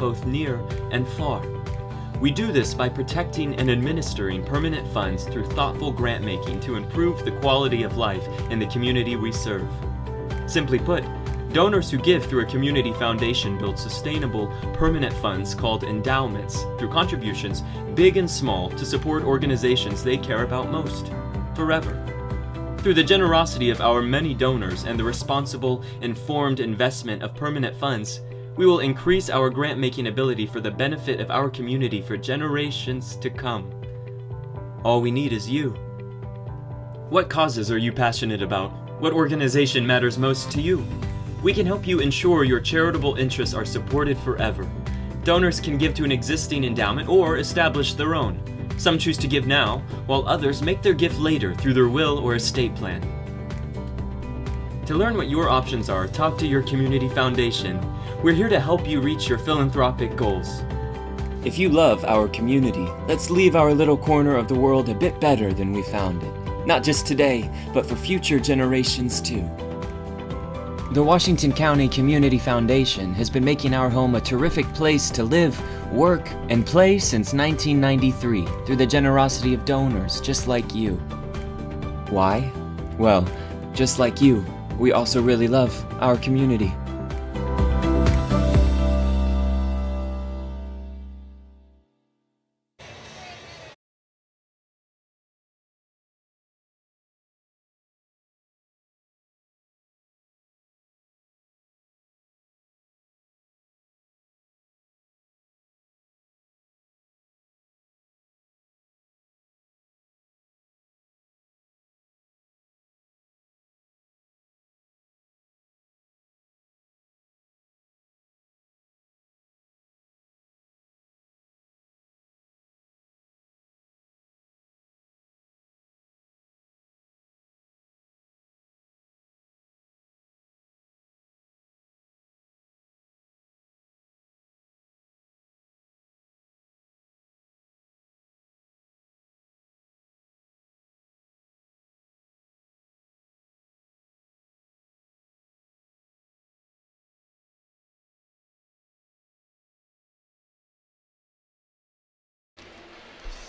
both near and far. We do this by protecting and administering permanent funds through thoughtful grant making to improve the quality of life in the community we serve. Simply put, donors who give through a community foundation build sustainable, permanent funds called endowments through contributions, big and small, to support organizations they care about most, forever. Through the generosity of our many donors and the responsible, informed investment of permanent funds, we will increase our grant making ability for the benefit of our community for generations to come. All we need is you. What causes are you passionate about? What organization matters most to you? We can help you ensure your charitable interests are supported forever. Donors can give to an existing endowment or establish their own. Some choose to give now, while others make their gift later through their will or estate plan. To learn what your options are, talk to your community foundation. We're here to help you reach your philanthropic goals. If you love our community, let's leave our little corner of the world a bit better than we found it. Not just today, but for future generations too. The Washington County Community Foundation has been making our home a terrific place to live, work, and play since 1993 through the generosity of donors just like you. Why? Well, just like you, we also really love our community.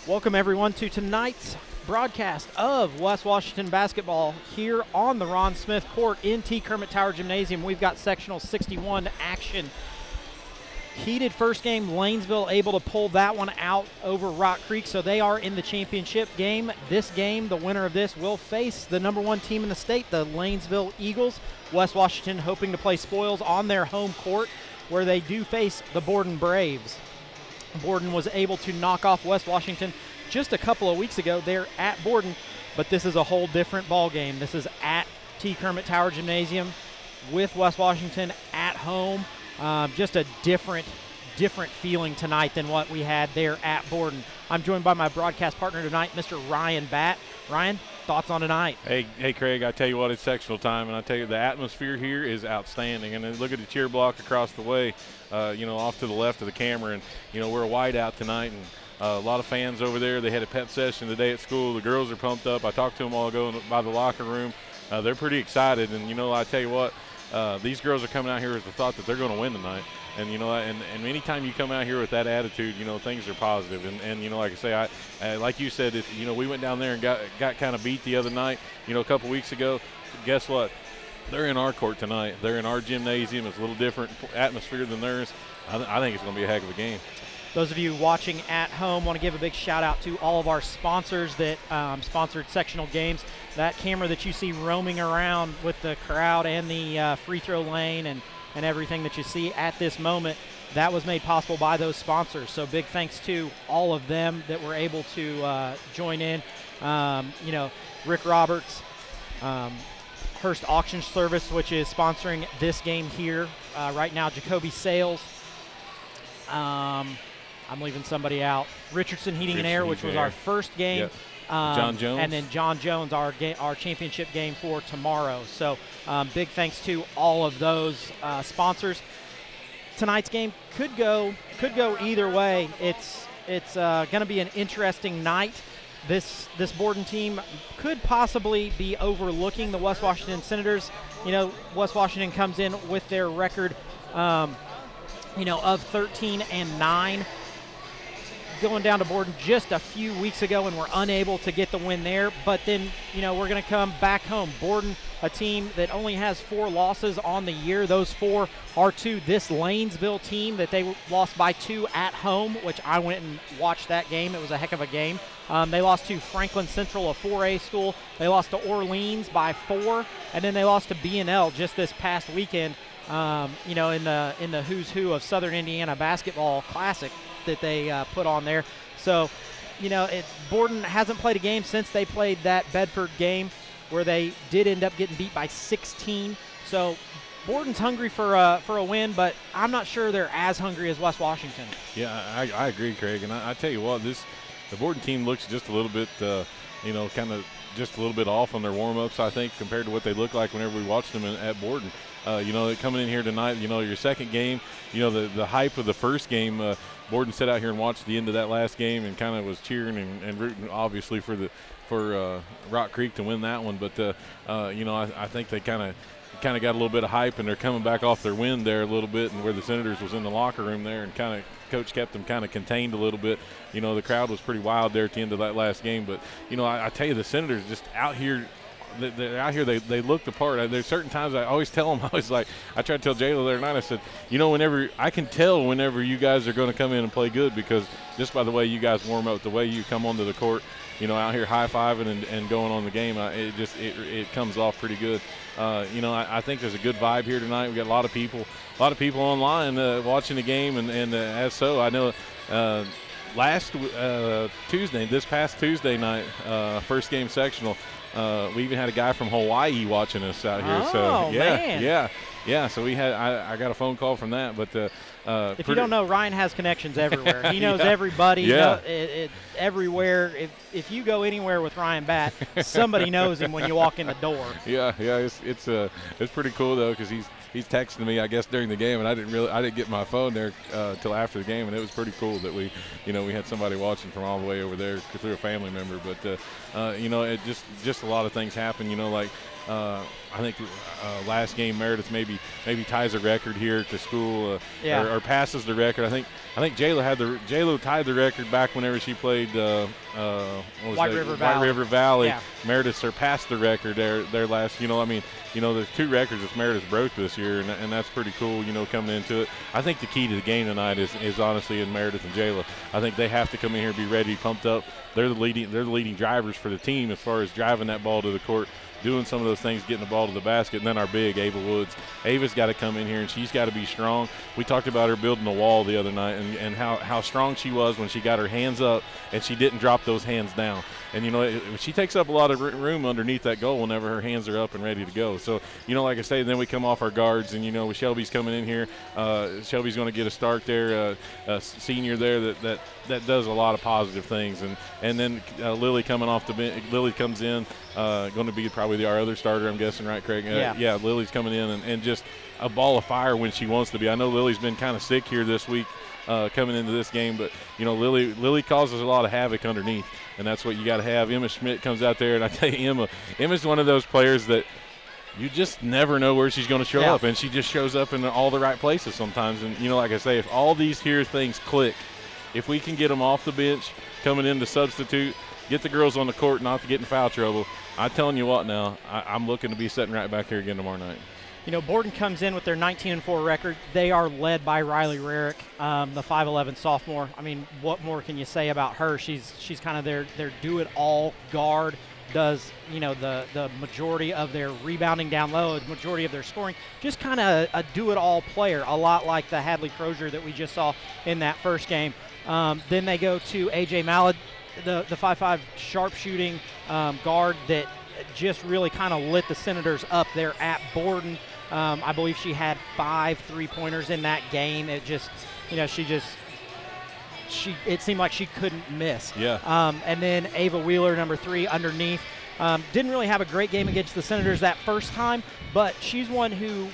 Welcome, everyone, to tonight's broadcast of West Washington basketball here on the Ron Smith Court in T. Kermit Tower Gymnasium. We've got sectional 61 action. Heated first game, Lanesville able to pull that one out over Rock Creek, so they are in the championship game. This game, the winner of this, will face the number one team in the state, the Lanesville Eagles. West Washington hoping to play spoils on their home court, where they do face the Borden Braves. Borden was able to knock off West Washington just a couple of weeks ago there at Borden, but this is a whole different ball game. This is at T. Kermit Tower Gymnasium with West Washington at home. Um, just a different, different feeling tonight than what we had there at Borden. I'm joined by my broadcast partner tonight, Mr. Ryan Batt. Ryan, thoughts on tonight? Hey, hey, Craig. I tell you what, it's sectional time, and I tell you the atmosphere here is outstanding. And then look at the cheer block across the way, uh, you know, off to the left of the camera, and you know we're a whiteout tonight, and uh, a lot of fans over there. They had a pep session today at school. The girls are pumped up. I talked to them all ago by the locker room. Uh, they're pretty excited, and you know, I tell you what, uh, these girls are coming out here with the thought that they're going to win tonight. And you know, and, and anytime you come out here with that attitude, you know things are positive. And, and you know, like I say, I uh, like you said, if, you know, we went down there and got got kind of beat the other night. You know, a couple weeks ago. Guess what? They're in our court tonight. They're in our gymnasium. It's a little different atmosphere than theirs. I, th- I think it's going to be a heck of a game. Those of you watching at home want to give a big shout out to all of our sponsors that um, sponsored sectional games. That camera that you see roaming around with the crowd and the uh, free throw lane and and everything that you see at this moment, that was made possible by those sponsors. So big thanks to all of them that were able to uh, join in. Um, you know, Rick Roberts, um, Hearst Auction Service, which is sponsoring this game here uh, right now. Jacoby Sales. Um, I'm leaving somebody out. Richardson Heating and Air, which was our first game. Yep. Um, John Jones. And then John Jones, our ga- our championship game for tomorrow. So um, big thanks to all of those uh, sponsors. Tonight's game could go could go either way. It's it's uh, going to be an interesting night. This this Borden team could possibly be overlooking the West Washington Senators. You know, West Washington comes in with their record. Um, you know, of 13 and 9 going down to Borden just a few weeks ago and were unable to get the win there. But then, you know, we're going to come back home. Borden, a team that only has four losses on the year. Those four are to this Lanesville team that they lost by two at home, which I went and watched that game. It was a heck of a game. Um, they lost to Franklin Central, a 4A school. They lost to Orleans by four, and then they lost to B&L just this past weekend. Um, you know, in the in the who's who of Southern Indiana basketball classic that they uh, put on there. So, you know, it, Borden hasn't played a game since they played that Bedford game where they did end up getting beat by 16. So Borden's hungry for a, for a win, but I'm not sure they're as hungry as West Washington. Yeah, I, I agree, Craig. And I, I, tell you what, this the Borden team looks just a little bit, uh, you know, kind of just a little bit off on their warm-ups, I think, compared to what they look like whenever we watched them in, at Borden. Uh, you know, coming in here tonight, you know, your second game, you know, the, the hype of the first game, uh, Borden sat out here and watched the end of that last game and kind of was cheering and, and, rooting, obviously, for the for uh, Rock Creek to win that one. But uh, uh, you know, I, I think they kind of kind of got a little bit of hype and they're coming back off their win there a little bit, and where the Senators was in the locker room there and kind of coach kept them kind of contained a little bit. You know, the crowd was pretty wild there at the end of that last game. But you know, I, I tell you, the Senators just out here they're out here. They, they look the part. There's certain times I always tell them. I was like, I tried to tell Jayla the other night. I said, you know, whenever I can tell whenever you guys are going to come in and play good because just by the way you guys warm up, the way you come onto the court, you know, out here high fiving and, and going on the game, I, it just it, it comes off pretty good. Uh, you know, I, I, think there's a good vibe here tonight. We got a lot of people, a lot of people online uh, watching the game, and, and uh, as so, I know uh, last uh, Tuesday, this past Tuesday night, uh, first game sectional, uh, we even had a guy from Hawaii watching us out here. Oh, so yeah, man. yeah, yeah. So we had I, I, got a phone call from that, but. Uh, uh, if you don't know, Ryan has connections everywhere. He knows yeah. everybody. Yeah. Know, it, it, everywhere. If if you go anywhere with Ryan Batt, somebody knows him when you walk in the door. Yeah, yeah. It's it's uh it's pretty cool though because he's he's texting me I guess during the game and I didn't really I didn't get my phone there uh, after the game and it was pretty cool that we you know we had somebody watching from all the way over there through a family member. But uh, uh, you know it just just a lot of things happen. You know like uh, I think uh, last game Meredith maybe maybe ties a record here at the school, uh, yeah. or, or, passes the record. I think I think Jayla had the Jayla tied the record back whenever she played uh, uh, White, River, Valley. White River Valley. Yeah. Meredith surpassed the record there their last. You know, I mean, you know, there's two records that Meredith broke this year, and, and that's pretty cool. You know, coming into it, I think the key to the game tonight is, is honestly in Meredith and Jayla. I think they have to come in here and be ready, pumped up. They're the leading they're the leading drivers for the team as far as driving that ball to the court doing some of those things, getting the ball to the basket, and then our big Ava Woods. Ava's got to come in here and she's got to be strong. We talked about her building a wall the other night and, and how, how strong she was when she got her hands up and she didn't drop those hands down. And, you know, she takes up a lot of room underneath that goal whenever her hands are up and ready to go. So, you know, like I say, then we come off our guards and, you know, Shelby's coming in here. Uh, Shelby's going to get a start there, uh, a senior there that, that, that does a lot of positive things. And, and then uh, Lily coming off the bench, Lily comes in, uh, going to be probably the, our other starter, I'm guessing, right, Craig? Uh, yeah. Yeah, Lily's coming in and, and just a ball of fire when she wants to be. I know Lily's been kind of sick here this week. Uh, coming into this game, but you know Lily Lily causes a lot of havoc underneath, and that's what you got to have. Emma Schmidt comes out there, and I tell you, Emma Emma's one of those players that you just never know where she's going to show Yeah. up, and she just shows up in all the right places sometimes. And you know, like I say, if all these here things click, if we can get them off the bench, coming in to substitute, get the girls on the court, not to get in foul trouble. I'm telling you what, now I, I'm looking to be sitting right back here again tomorrow night. You know, Borden comes in with their 19 and 4 record. They are led by Riley Rarick, um, the 5'11 sophomore. I mean, what more can you say about her? She's she's kind of their their do it all guard. Does you know the the majority of their rebounding down low, the majority of their scoring, just kind of a do it all player, a lot like the Hadley Crozier that we just saw in that first game. Um, then they go to AJ Mallard, the the 5'5 sharpshooting um, guard that just really kind of lit the Senators up there at Borden. Um, I believe she had five three pointers in that game. It just, you know, she just, she, it seemed like she couldn't miss. Yeah. Um, and then Ava Wheeler, number three, underneath. Um, didn't really have a great game against the Senators that first time, but she's one who,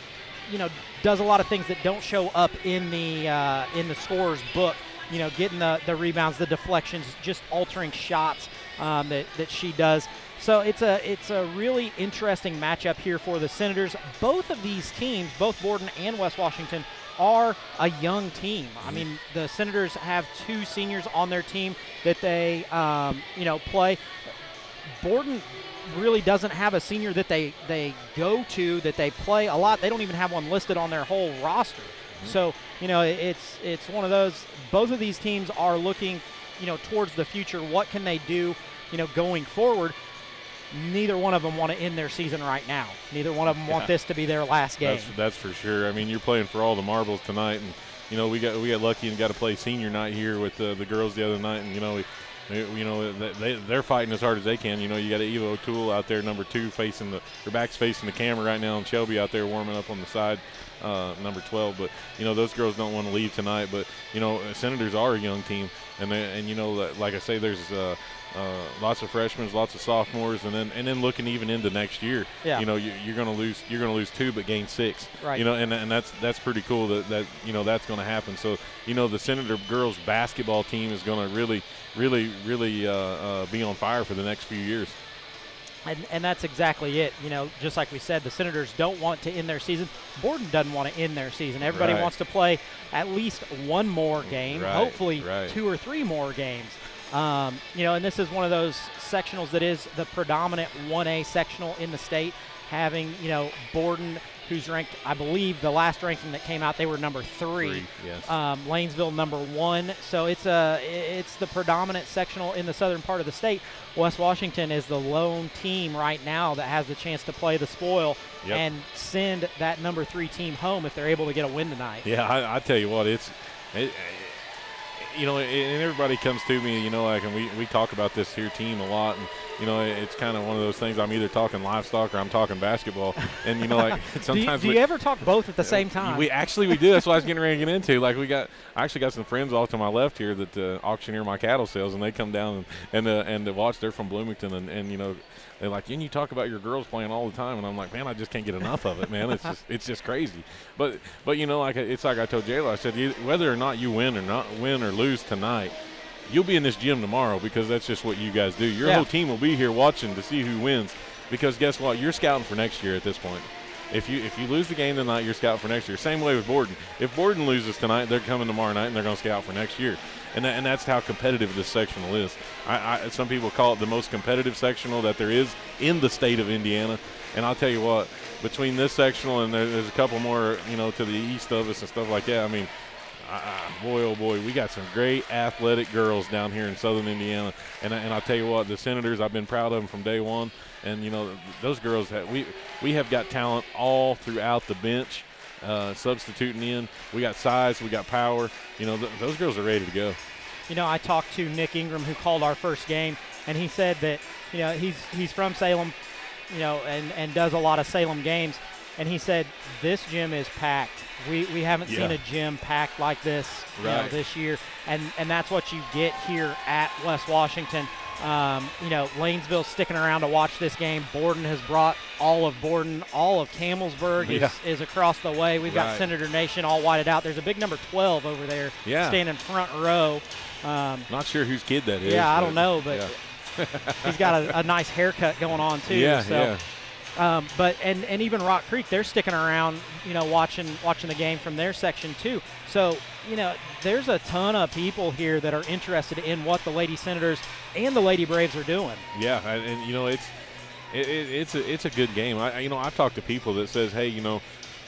you know, does a lot of things that don't show up in the uh, in the scorer's book. You know, getting the, the rebounds, the deflections, just altering shots um, that, that she does. So it's a it's a really interesting matchup here for the Senators. Both of these teams, both Borden and West Washington, are a young team. I mean, the Senators have two seniors on their team that they, um, you know, play. Borden really doesn't have a senior that they they go to that they play a lot. They don't even have one listed on their whole roster. So you know, it's it's one of those. Both of these teams are looking, you know, towards the future. What can they do, you know, going forward? Neither one of them want to end their season right now. Neither one of them want this to be their last game. That's, that's for sure. I mean, you're playing for all the marbles tonight, and you know we got we got lucky and got to play senior night here with uh, the girls the other night, and you know we. You know they- they they're fighting as hard as they can. You know you got Eva O'Toole out there, number two, facing the her back's facing the camera right now, and Shelby out there warming up on the side, uh, number 12. But you know those girls don't want to leave tonight. But you know Senators are a young team, and they, and you know like I say, there's uh, uh, lots of freshmen, lots of sophomores, and then and then looking even into next year. Yeah. You know you, you're going to lose you're going to lose two, but gain six. Right. You know, and, and that's that's pretty cool that, that you know that's going to happen. So you know the Senator girls basketball team is going to really, really, really uh, uh, be on fire for the next few years. And, and that's exactly it. You know, just like we said, the Senators don't want to end their season. Borden doesn't want to end their season. Everybody Right. wants to play at least one more game, Right, hopefully right. two or three more games. Um, you know, and this is one of those sectionals that is the predominant 1A sectional in the state, having, you know, Borden, who's ranked, I believe, the last ranking that came out, they were number three. Three, yes. Um, Lanesville number one. So it's a it's the predominant sectional in the southern part of the state. West Washington is the lone team right now that has the chance to play the spoil Yep. and send that number three team home if they're able to get a win tonight. Yeah, I, I tell you what, it's, it, you know, and everybody comes to me, you know, like, and we, we talk about this here team a lot, and you know, it's kind of one of those things. I'm either talking livestock or I'm talking basketball, and you know, like Do you, sometimes do we, you ever talk both at the same time? We actually we do. That's what I was getting ready to get into. Like we got, I actually got some friends off to my left here that uh, auctioneer my cattle sales, and they come down and and uh, and watch. They're from Bloomington, and, and you know, they're like, and you talk about your girls playing all the time, and I'm like, man, I just can't get enough of it, man. It's just it's just crazy. But but you know, like it's like I told Jayla, I said whether or not you win or not win or lose tonight. You'll be in this gym tomorrow because that's just what you guys do. Your Yeah. whole team will be here watching to see who wins. Because guess what? You're scouting for next year at this point. If you if you lose the game tonight, you're scouting for next year. Same way with Borden. If Borden loses tonight, they're coming tomorrow night and they're going to scout for next year. And, that, and that's how competitive this sectional is. I, I, some people call it the most competitive sectional that there is in the state of Indiana. And I'll tell you what, between this sectional and there, there's a couple more, you know, to the east of us and stuff like that. I mean, uh, boy, oh boy, we got some great athletic girls down here in Southern Indiana, and and I'll tell you what, the Senators, I've been proud of them from day one, and you know those girls have we we have got talent all throughout the bench, uh, substituting in. We got size, we got power. You know th- those girls are ready to go. You know, I talked to Nick Ingram, who called our first game, and he said that you know he's he's from Salem, you know, and and does a lot of Salem games, and he said this gym is packed. We we haven't seen a gym packed like this you know, this year, and and that's what you get here at West Washington. Um, you know, Lanesville sticking around to watch this game. Borden has brought all of Borden, all of Campbellsburg is, Yeah. is across the way. We've got Senator Nation all whited out. There's a big number 12 over there Yeah. standing front row. Um, Not sure whose kid that is. yeah, I don't know, but yeah. he's got a, a nice haircut going on too. yeah, so, yeah. Um, but and and even Rock Creek, they're sticking around, you know, watching watching the game from their section too. So you know, there's a ton of people here that are interested in what the Lady Senators and the Lady Braves are doing. Yeah, and, and you know it's it, it, it's a it's a good game. I you know I've talked to people that says, hey, you know,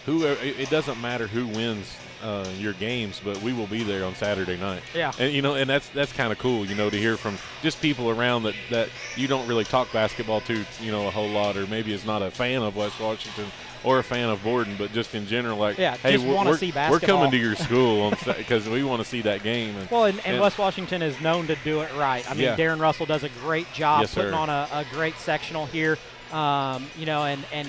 who it doesn't matter who wins uh, your games, but we will be there on Saturday night. Yeah. and you know, and that's that's kind of cool, you know, to hear from just people around that that you don't really talk basketball to, you know, a whole lot, or maybe is not a fan of West Washington. Or a fan of Borden, but just in general, like, Yeah, hey, just we're, we're, see we're coming to your school because we want to see that game. And, Well, and, and and- West Washington is known to do it right. I mean, Yeah. Darren Russell does a great job Yes, putting sir. on a, a great sectional here. Um, you know, and and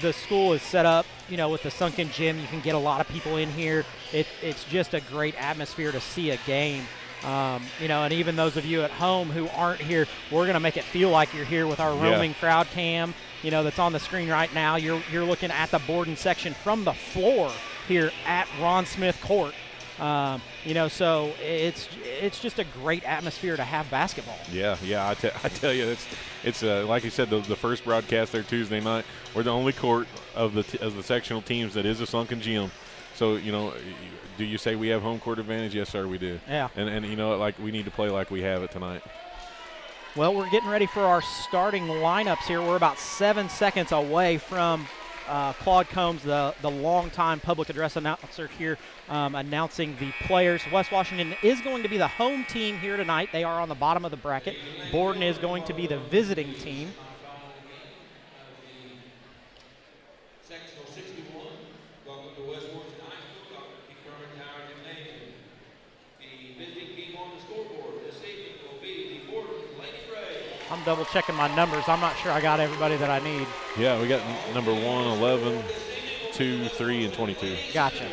the school is set up. You know, with the sunken gym, you can get a lot of people in here. It, it's just a great atmosphere to see a game. Um, you know, and even those of you at home who aren't here, we're going to make it feel like you're here with our Yeah. roaming crowd cam. You know, that's on the screen right now. You're you're looking at the Borden section from the floor here at Ron Smith Court. Um, you know, so it's it's just a great atmosphere to have basketball. Yeah, yeah. I, te- I tell you, it's it's uh, like you said, the, the first broadcast there Tuesday night. We're the only court of the t- of the sectional teams that is a sunken gym. So you know, do you say we have home court advantage? Yes, sir, we do. Yeah. And and you know, like we need to play like we have it tonight. Well, we're getting ready for our starting lineups here. We're about seven seconds away from uh, Claude Combs, the, the longtime public address announcer here, um, announcing the players. West Washington is going to be the home team here tonight. They are on the bottom of the bracket. Borden is going to be the visiting team. Sectional 61, welcome to West Washington High School, Dr. P. Kermit Tower Gymnasium. The visiting team on the scoreboard this evening will be the Borden Lady Braves. I'm double checking my numbers. I'm not sure I got everybody that I need. Yeah, we got number one, 11, 2, 3, and 22. Gotcha.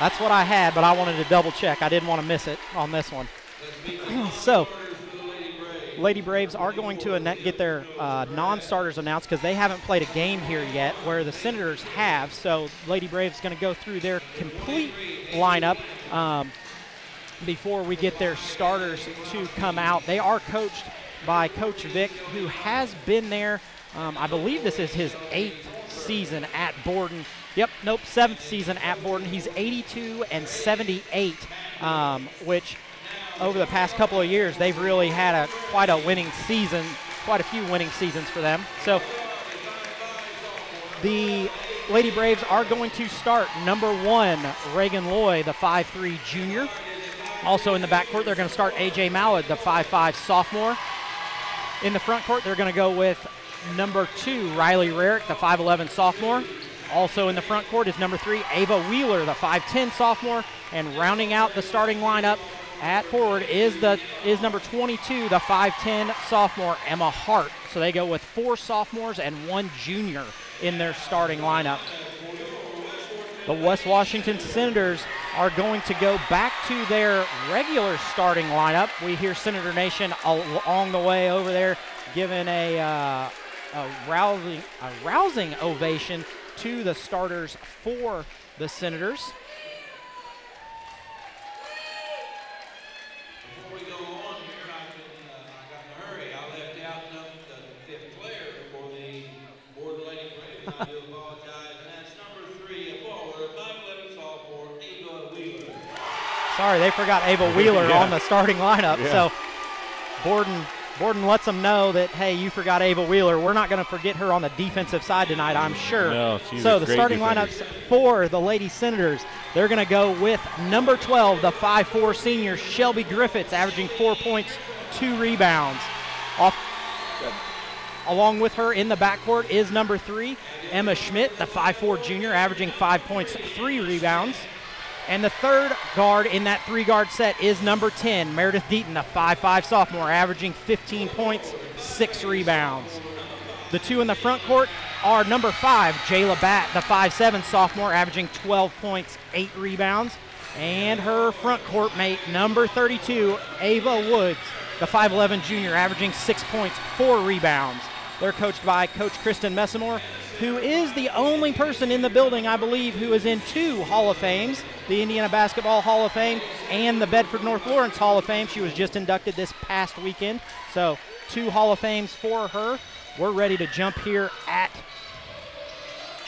That's what I had, but I wanted to double check. I didn't want to miss it on this one. so, Lady Braves are going to get their uh, non-starters announced because they haven't played a game here yet, where the Senators have. So, Lady Braves is going to go through their complete lineup um, before we get their starters to come out. They are coached by Coach Vic, who has been there. Um, I believe this is his eighth season at Borden. Yep, nope, seventh season at Borden. He's 82 and 78, um, which over the past couple of years they've really had a quite a winning season, quite a few winning seasons for them. So the Lady Braves are going to start number one, Reagan Loy, the 5'3 junior. Also in the backcourt, they're going to start AJ Mallard, the 5'5 sophomore. In the front court, they're going to go with number two, Riley Rarick, the 5'11 sophomore. Also in the front court is number three, Ava Wheeler, the 5'10 sophomore. And rounding out the starting lineup at forward is the is number 22, the 5'10 sophomore, Emma Hart. So they go with four sophomores and one junior in their starting lineup. The West Washington Senators are going to go back to their regular starting lineup. We hear Senator Nation along the way over there giving a, uh, a rousing a rousing ovation to the starters for the Senators. Before we go on here, I've been, uh, I got in a hurry. I left out num- the fifth player for the Borden Lady Braves. I do apologize. And that's number three, a forward, 5'11 sophomore, Ava Wheeler. Sorry, they forgot Ava Wheeler Yeah. on the starting lineup. Yeah. So Borden Borden lets them know that hey, you forgot Ava Wheeler. We're not going to forget her on the defensive side tonight. I'm sure. No, so the starting lineups for the Lady Senators. They're going to go with number 12, the 5'4 senior Shelby Griffiths, averaging four points, two rebounds. Off Along with her in the backcourt is number three, Emma Schmidt, the 5'4 junior, averaging five points, three rebounds. And the third guard in that three guard set is number 10, Meredith Deaton, the 5'5 sophomore, averaging 15 points, six rebounds. The two in the front court are number five, Jayla Batt, the 5'7 sophomore, averaging 12 points, eight rebounds. And her front court mate, number 32, Ava Woods, the 5'11 junior, averaging six points, four rebounds. They're coached by Coach Kristen Messamore, who is the only person in the building, I believe, who is in two Hall of Fames the Indiana Basketball Hall of Fame and the Bedford North Lawrence Hall of Fame. She was just inducted this past weekend. So, two Hall of Fames for her. We're ready to jump here at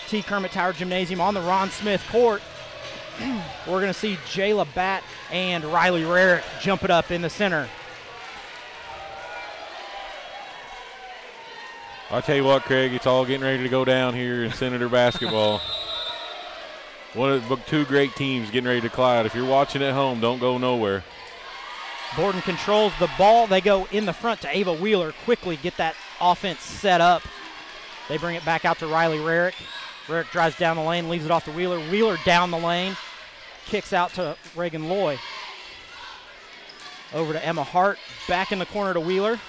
T. Kermit Tower Gymnasium on the Ron Smith court. We're going to see Jayla Batt and Riley Rarick jump it up in the center. I'll tell you what, Craig, it's all getting ready to go down here in Senator basketball. One of two great teams getting ready to collide. If you're watching at home, don't go nowhere. Borden controls the ball. They go in the front to Ava Wheeler. Quickly get that offense set up. They bring it back out to Riley Rarick. Rarick drives down the lane, leaves it off to Wheeler. Wheeler down the lane, kicks out to Reagan Loy. Over to Emma Hart, back in the corner to Wheeler.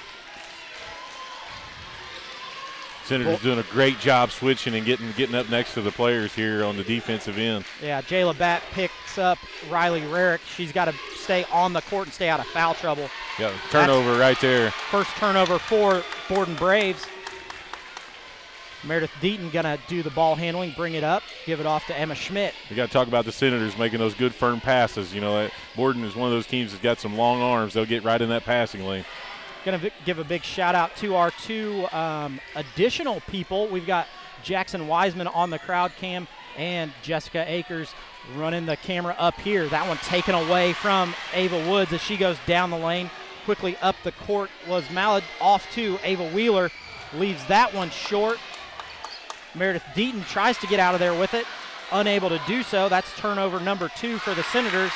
Senator's doing a great job switching and getting getting up next to the players here on the defensive end. Yeah, Jayla Batt picks up Riley Rarick. She's got to stay on the court and stay out of foul trouble. Yeah, turnover right there. First turnover for Borden Braves. Meredith Deaton gonna do the ball handling, bring it up, give it off to Emma Schmidt. We got to talk about the Senators making those good firm passes. You know, Borden is one of those teams that's got some long arms. They'll get right in that passing lane. Gonna vi- give a big shout out to our two um, additional people. We've got Jackson Wiseman on the crowd cam And Jessica Akers running the camera up here. That one taken away from Ava Woods as she goes down the lane. Quickly up the court was Mallard off to Ava Wheeler. Leaves that one short. Meredith Deaton tries to get out of there with it. Unable to do so. That's turnover number two for the Senators.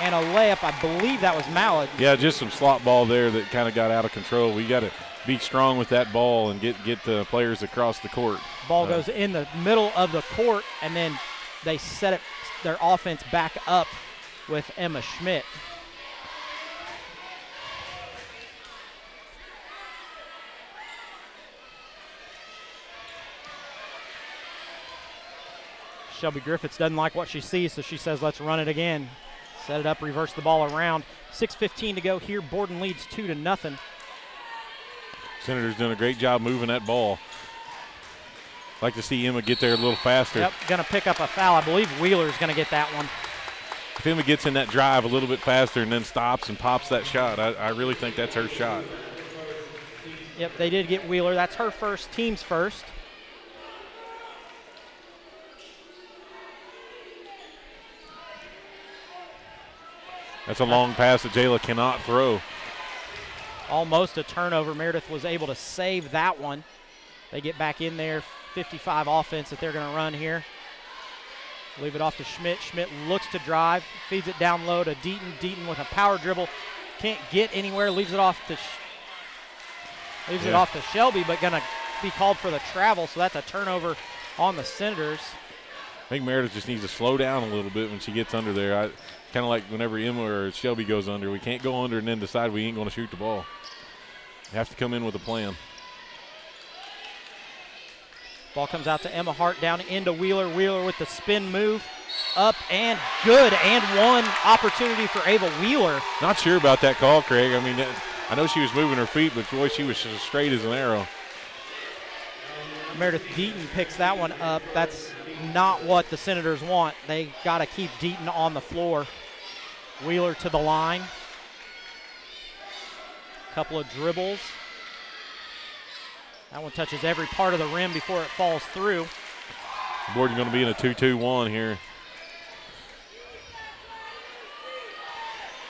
And a layup, I believe that was Mallard. Yeah, just some slot ball there that kind of got out of control. We got to be strong with that ball and get get the players across the court. Ball Uh, goes in the middle of the court, and then they set it their offense back up with Emma Schmidt. Shelby Griffiths doesn't like what she sees, so she says, let's run it again. Set it up, reverse the ball around. 6.15 to go here. Borden leads 2 to nothing. Senators doing a great job moving that ball. Like to see Emma get there a little faster. Yep, going to pick up a foul. I believe Wheeler's going to get that one. If Emma gets in that drive a little bit faster and then stops and pops that shot, I, I really think that's her shot. Yep, they did get Wheeler. That's her first, team's first. That's a long pass that Jayla cannot throw. Almost a turnover. Meredith was able to save that one. They get back in there. 55 offense that they're going to run here. Leave it off to Schmidt. Schmidt looks to drive, feeds it down low to Deaton. Deaton with a power dribble. Can't get anywhere. Leaves it off to Sh- leaves it off to Shelby, but going to be called for the travel. So that's a turnover on the Senators. I think Meredith just needs to slow down a little bit when she gets under there. I kind of like whenever Emma or Shelby goes under, we can't go under and then decide we ain't going to shoot the ball. You have to come in with a plan. Ball comes out to Emma Hart down into Wheeler. Wheeler with the spin move. Up and good. And one opportunity for Ava Wheeler. Not sure about that call, Craig. I mean, that, I know she was moving her feet, but boy, she was as straight as an arrow. Meredith Deaton picks that one up. That's not what the Senators want. They got to keep Deaton on the floor. Wheeler to the line. A couple of dribbles. That one touches every part of the rim before it falls through. Borden going to be in a 2-2-1 here.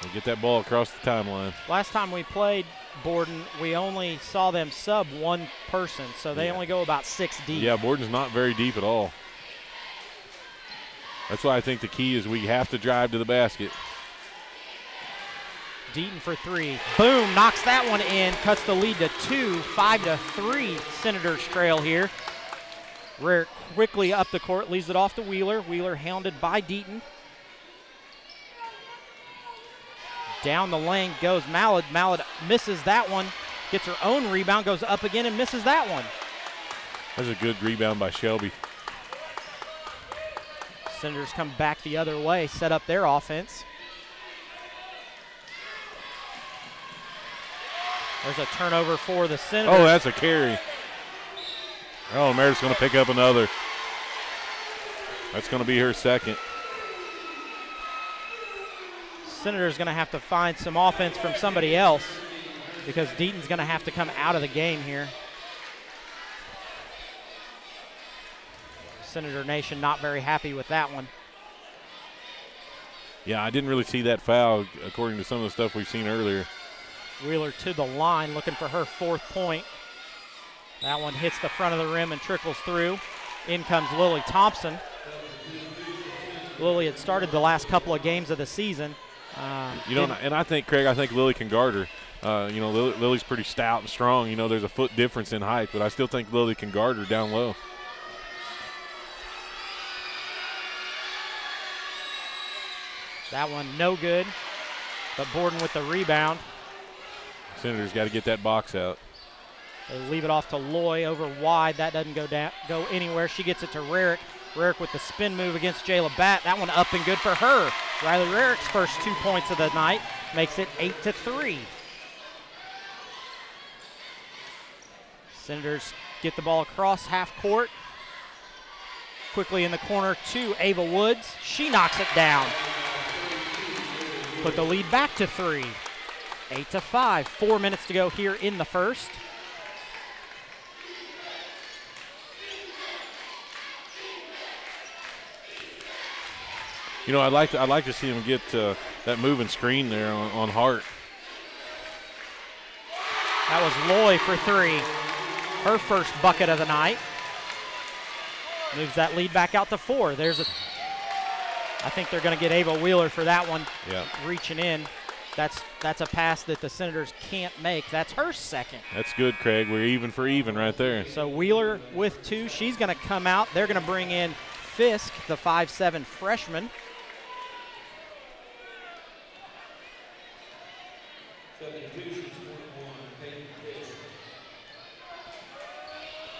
They get that ball across the timeline. Last time we played Borden, we only saw them sub one person, so they Yeah. only go about six deep. Yeah, Borden's not very deep at all. That's why I think the key is we have to drive to the basket. Deaton for three. Boom, knocks that one in, cuts the lead to two, five to three. Senators trail here. Rare quickly up the court, leaves it off to Wheeler. Wheeler hounded by Deaton. Down the lane goes Mallard. Mallard misses that one, gets her own rebound, goes up again and misses that one. That's a good rebound by Shelby. Senators come back the other way, set up their offense. There's a turnover for the Senators. Oh, that's a carry. Oh, Meredith's going to pick up another. That's going to be her second. Senators going to have to find some offense from somebody else because Deaton's going to have to come out of the game here. Senator Nation not very happy with that one. Yeah, I didn't really see that foul according to some of the stuff we've seen earlier. Wheeler to the line looking for her fourth point. That one hits the front of the rim and trickles through. In comes Lily Thompson. Lily had started the last couple of games of the season. Uh, You know, and I- and I think Craig, I think Lily can guard her. Uh, you know, Lily, Lily's pretty stout and strong. You know, there's a foot difference in height, but I still think Lily can guard her down low. that one no good. But Borden with the rebound. Senators got to get that box out. They leave it off to Loy over wide. That doesn't go down, go anywhere. She gets it to Rarick. Rarick with the spin move against Jayla Batt. That one up and good for her. Riley Rarick's first two points of the night makes it eight to three. Senators get the ball across half court. Quickly in the corner to Ava Woods. She knocks it down. Put the lead back to three. Eight to five. Four minutes to go here in the first. You know, I'd like to I'd like to see him get uh, that moving screen there on, on Hart. That was Loy for three. Her first bucket of the night. Moves that lead back out to four. There's a. I think they're going to get Ava Wheeler for that one, Yeah, reaching in. That's that's a pass that the Senators can't make. That's her second. that's good, Craig. We're even for even right there. So Wheeler with two. She's going to come out. They're going to bring in Fisk, the five-seven freshman.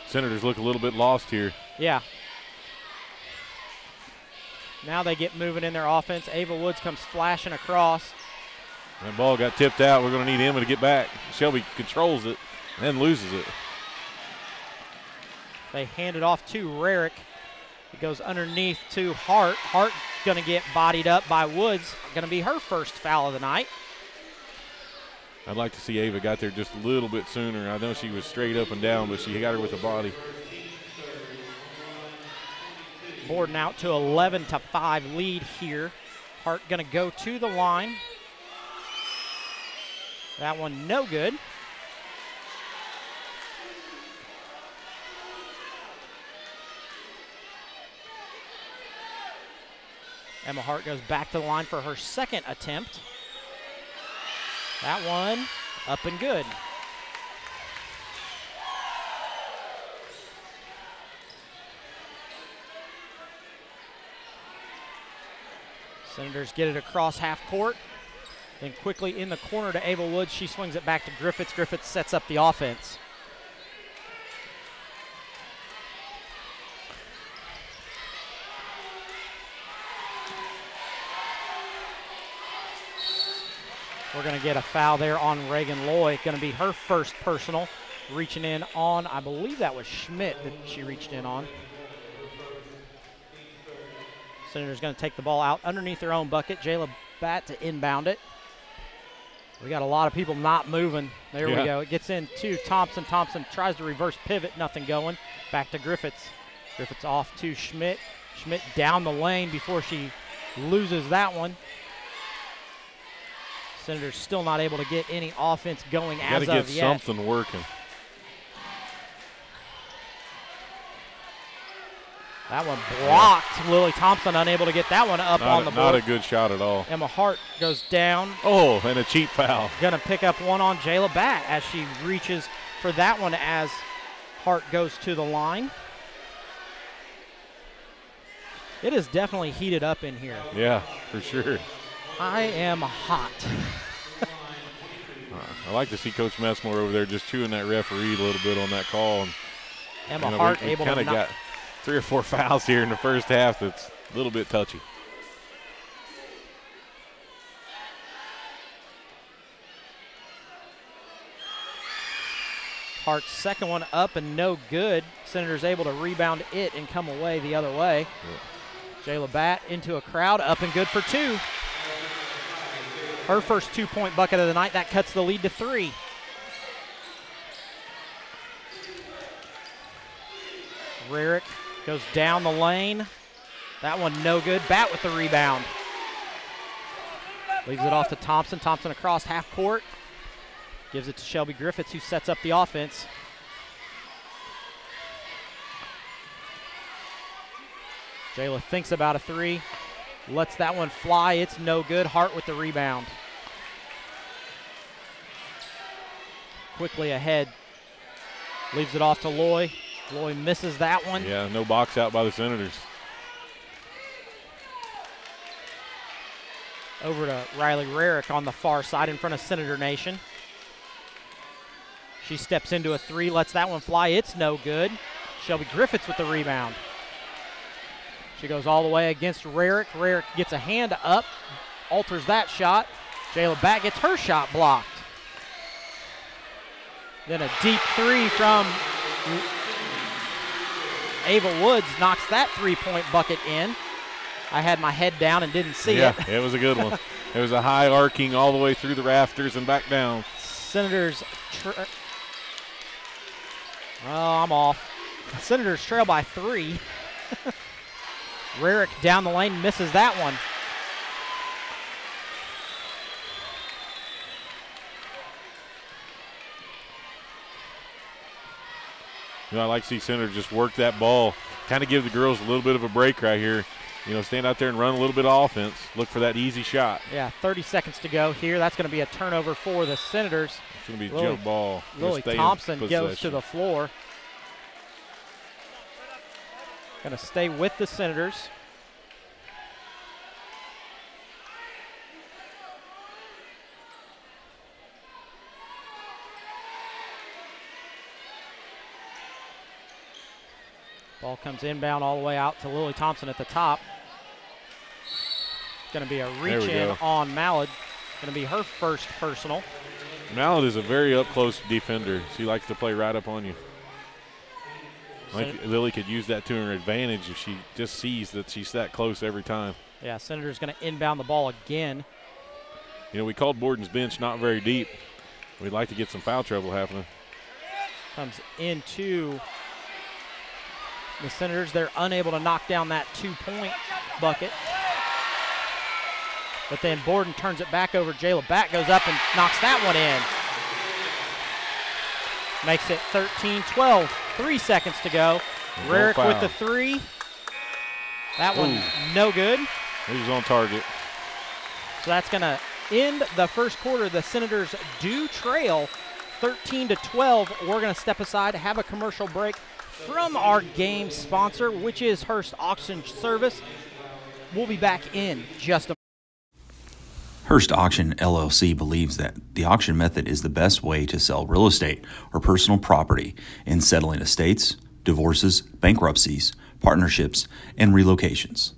Senators look a little bit lost here. Yeah. Now they get moving in their offense. Ava Woods comes flashing across. That ball got tipped out. We're going to need Emma to get back. Shelby controls it and loses it. They hand it off to Rarick. It goes underneath to Hart. Hart going to get bodied up by Woods. Going to be her first foul of the night. I'd like to see Ava got there just a little bit sooner. I know she was straight up and down, but she got her with the body. Borden out to 11 to 5 lead here. Hart going to go to the line. That one no good. Emma Hart goes back to the line for her second attempt. That one up and good. Senators get it across half court. Then quickly in the corner to Ava Woods. She swings it back to Griffiths. Griffiths sets up the offense. We're going to get a foul there on Reagan Loy. Going to be her first personal. Reaching in on, I believe that was Schmidt that she reached in on. Senators going to take the ball out underneath their own bucket. Jayla Batt to inbound it. We got a lot of people not moving. There Yeah. we go. It gets in to Thompson. Thompson tries to reverse pivot. Nothing going. Back to Griffiths. Griffiths off to Schmidt. Schmidt down the lane before she loses that one. Senators still not able to get any offense going Got as to get of yet. something working. That one blocked. Lily Thompson unable to get that one up Not, on a, the not a good shot at all. Emma Hart goes down. Oh, and a cheap foul. Gonna pick up one on Jayla Batt as she reaches for that one as Hart goes to the line. It is definitely heated up in here. Yeah, for sure. I am hot. I like to see Coach Messamore over there just chewing that referee a little bit on that call. And, Emma you know, Hart we, we able to got three or four fouls here in the first half that's a little bit touchy. Hart's second one up and no good. Senators able to rebound it and come away the other way. Jayla Batt into a crowd, up and good for two. Her first two point bucket of the night. That cuts the lead to three. Rarick goes down the lane. That one no good. Batt with the rebound. Leaves it off to Thompson. Thompson across half court. Gives it to Shelby Griffiths, who sets up the offense. Jayla thinks about a three, lets that one fly. It's no good. Hart with the rebound. Quickly ahead. Leaves it off to Loy. Loy misses that one. Yeah, no box out by the Senators. Over to Riley Rarick on the far side in front of Senator Nation. She steps into a three, lets that one fly. It's no good. Shelby Griffiths with the rebound. She goes all the way against Rarick. Rarick gets a hand up, alters that shot. Jayla Batt gets her shot blocked. Then a deep three from Ava Woods knocks that three point bucket in. I had my head down and didn't see yeah, it. Yeah, it was a good one. it was a high arcing all the way through the rafters and back down. Senators. Tra- oh, I'm off. Senators trail by three. Rarick down the lane misses that one. You know, I like to see Senator just work that ball, kind of give the girls a little bit of a break right here. You know, stand out there and run a little bit of offense. Look for that easy shot. Yeah, 30 seconds to go here. That's going to be a turnover for the Senators. It's going to be a Lily- jump ball. Lily Thompson goes to the floor. Going to stay with the Senators. Ball comes inbound all the way out to Lily Thompson at the top. Going to be a reach in go. on Mallard. Going to be her first personal. Mallard is a very up close defender. She likes to play right up on you. Lily could use that to her advantage if she just sees that she's that close every time. Yeah, Senator's going to inbound the ball again. You know, we called Borden's bench not very deep. We'd like to get some foul trouble happening. Comes into the Senators. They're unable to knock down that two point bucket. But then Borden turns it back over. Jayla Batt goes up and knocks that one in. Makes it 13 12. Three seconds to go. No Rarick with the three. That one Ooh. no good. He was on target. So that's going to end the first quarter. The Senators do trail 13 to 12. We're going to step aside, have a commercial break from our game sponsor, which is Hearst Auction Service. We'll be back in just a Hearst Auction LLC believes that the auction method is the best way to sell real estate or personal property in settling estates, divorces, bankruptcies, partnerships, and relocations.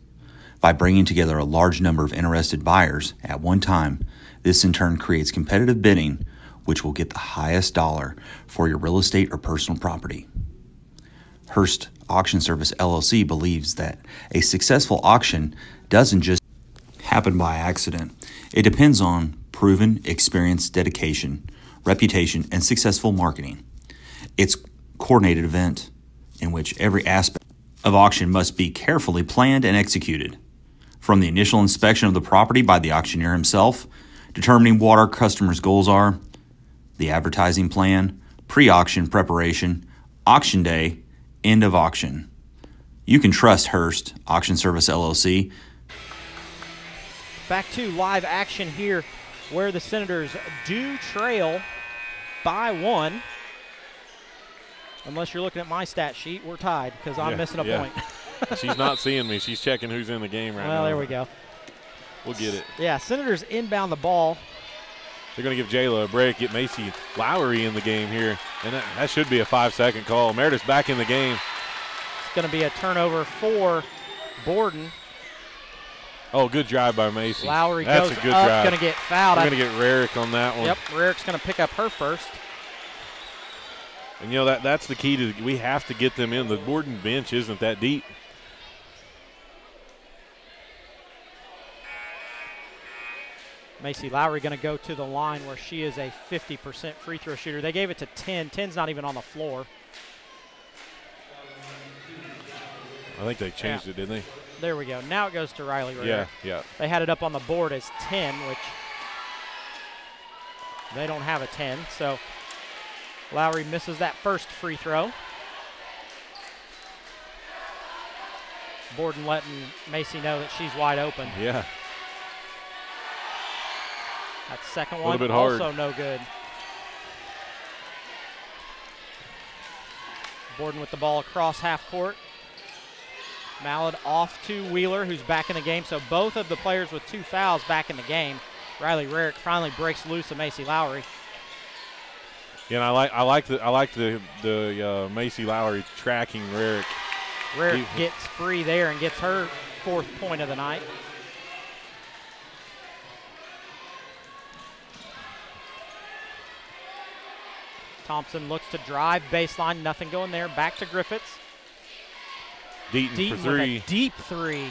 By bringing together a large number of interested buyers at one time, this in turn creates competitive bidding, which will get the highest dollar for your real estate or personal property. Hearst Auction Service LLC believes that a successful auction doesn't just happen by accident. It depends on proven experience, dedication, reputation, and successful marketing. It's coordinated event in which every aspect of auction must be carefully planned and executed. From the initial inspection of the property by the auctioneer himself, determining what our customers' goals are, the advertising plan, pre auction preparation, auction day, end of auction. You can trust Hearst Auction Service LLC back to live action here where the Senators do trail by one. Unless you're looking at my stat sheet, we're tied because I'm Yeah, missing a yeah. point. She's not seeing me. She's checking who's in the game right now. well, there we go. We'll get it. Yeah, Senators inbound the ball. They're going to give Jayla a break, get Macy Lowry in the game here, and that, that should be a five-second call. Meredith's back in the game. It's going to be a turnover for Borden. Oh, good drive by Macy. Lowry That's goes a good up, drive. going to get fouled. We're going to get Rarick on that one. Yep, Rarick's going to pick up her first. And you know that that's the key to we have to get them in. The Borden bench isn't that deep. Macy Lowry going to go to the line where she is a 50% free throw shooter. They gave it to 10. 10's not even on the floor. I think they changed Yeah. it, didn't they? There we go. Now it goes to Riley Rarick. Yeah, yeah. They had it up on the board as 10, which they don't have a 10. So Lowry misses that first free throw. Borden letting Macy know that she's wide open. Yeah. That second one bit hard. also no good. Borden with the ball across half court. Mallard off to Wheeler, who's back in the game. So both of the players with two fouls back in the game. Riley Rarick finally breaks loose of Macy Lowry. Yeah, and I like I like the I like the the uh, Macy Lowry tracking Rarick. Rarick He- gets free there and gets her fourth point of the night. Thompson looks to drive baseline, nothing going there. Back to Griffiths. Deaton Deep for three. deep three.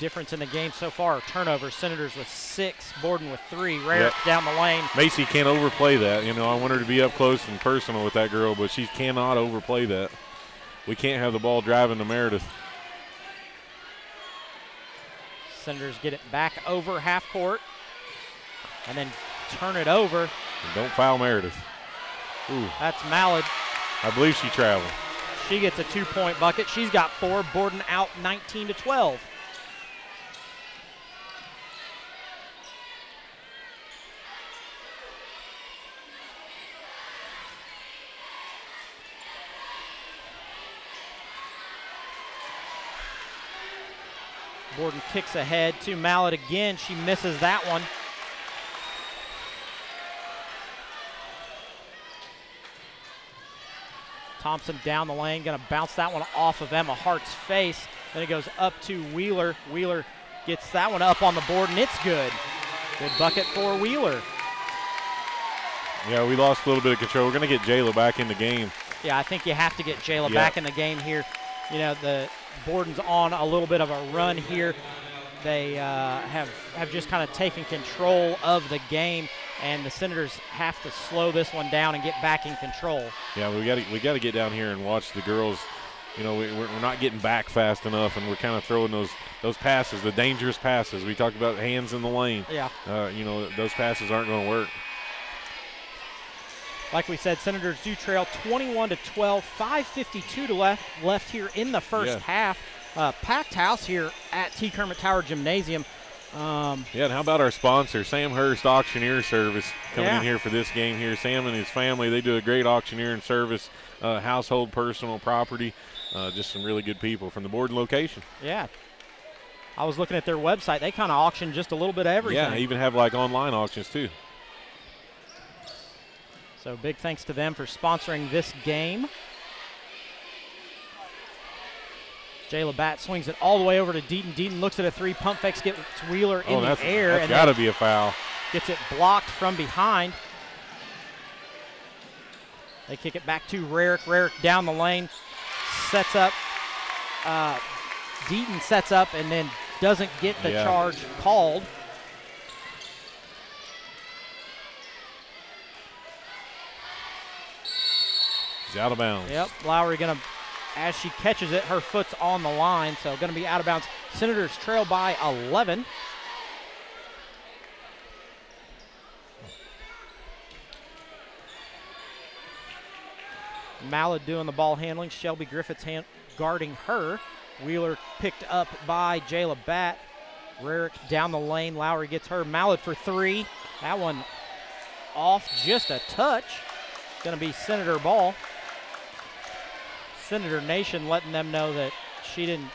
Difference in the game so far. Turnovers. Senators with six. Borden with three. Rarick Yep. down the lane. Macy can't overplay that. You know, I want her to be up close and personal with that girl, but she cannot overplay that. We can't have the ball driving to Meredith. Senators get it back over half court and then turn it over. And don't foul Meredith. Ooh, That's Mallard. I believe she traveled. She gets a two point bucket. She's got four. Borden out 19 to 12. Borden kicks ahead to Mallard again. She misses that one. Thompson down the lane, going to bounce that one off of Emma Hart's face. Then it goes up to Wheeler. Wheeler gets that one up on the board, and it's good. Good bucket for Wheeler. Yeah, we lost a little bit of control. We're going to get Jayla back in the game. Yeah, I think you have to get Jayla back in the game here. You know, the Borden's on a little bit of a run here. They uh, have have just kind of taken control of the game, and the Senators have to slow this one down and get back in control. Yeah, we got to we got to get down here and watch the girls. You know, we, we're we're not getting back fast enough, and we're kind of throwing those those passes, the dangerous passes. We talked about hands in the lane. Yeah. Uh, you know, those passes aren't going to work. Like we said, Senators do trail 21 to 12, 5:52 to left left here in the first Yeah. half. Uh, packed house here at T. Kermit Tower Gymnasium. Um, Yeah, and how about our sponsor, Sam Hurst Auctioneer Service, coming Yeah. in here for this game here. Sam and his family, they do a great auctioneering service, uh, household, personal, property. Uh, just some really good people from the Borden location. yeah, I was looking at their website. They kind of auction just a little bit of everything. Yeah, they even have like online auctions too. So big thanks to them for sponsoring this game. Jayla Batt swings it all the way over to Deaton. Deaton looks at a three, pump fakes, gets Wheeler in oh, the that's, air, that's got to be a foul. gets it blocked from behind. They kick it back to Rarick. Rarick down the lane, sets up. Uh, Deaton sets up and then doesn't get the Yeah. charge called. He's out of bounds. Yep, Lowry gonna, as she catches it, her foot's on the line, so gonna be out of bounds. Senators trail by 11. Mallard doing the ball handling. Shelby Griffiths hand, guarding her. Wheeler picked up by Jayla Batt. Rarick down the lane. Lowry gets her. Mallard for three. That one off just a touch. Going to be Senator Ball. Senator Nation letting them know that she didn't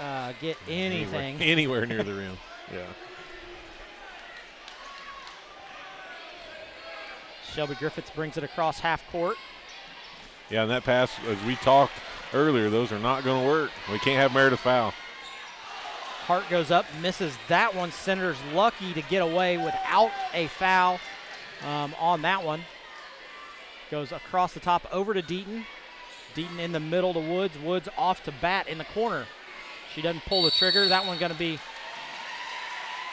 uh, get anything. Anywhere, anywhere near the rim. Yeah. Shelby Griffiths brings it across half court. Yeah, and that pass, as we talked earlier, those are not going to work. We can't have Meredith foul. Hart goes up, misses that one. Senators lucky to get away without a foul um, on that one. Goes across the top over to Deaton. Deaton in the middle to Woods. Woods off to Batt in the corner. She doesn't pull the trigger. That one going to be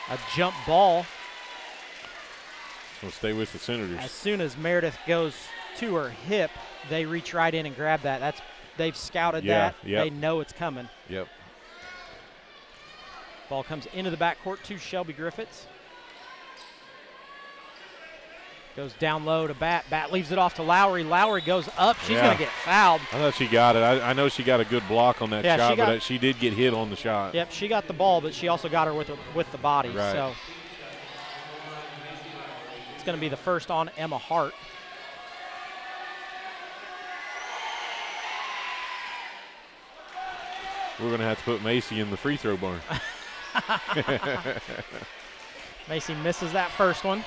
a jump ball. So stay with the Senators. As soon as Meredith goes to her hip, they reach right in and grab that. That's they've scouted Yeah, that. yep. They know it's coming. Yep. Ball comes into the backcourt to Shelby Griffiths. Goes down low to Batt. Batt leaves it off to Lowry. Lowry goes up. She's Yeah. going to get fouled. I thought she got it. I, I know she got a good block on that Yeah, she shot, got- but she did get hit on the shot. Yep, she got the ball, but she also got her with with the body. Right. So it's going to be the first on Emma Hart. We're going to have to put Macy in the free throw barn. Macy misses that first one.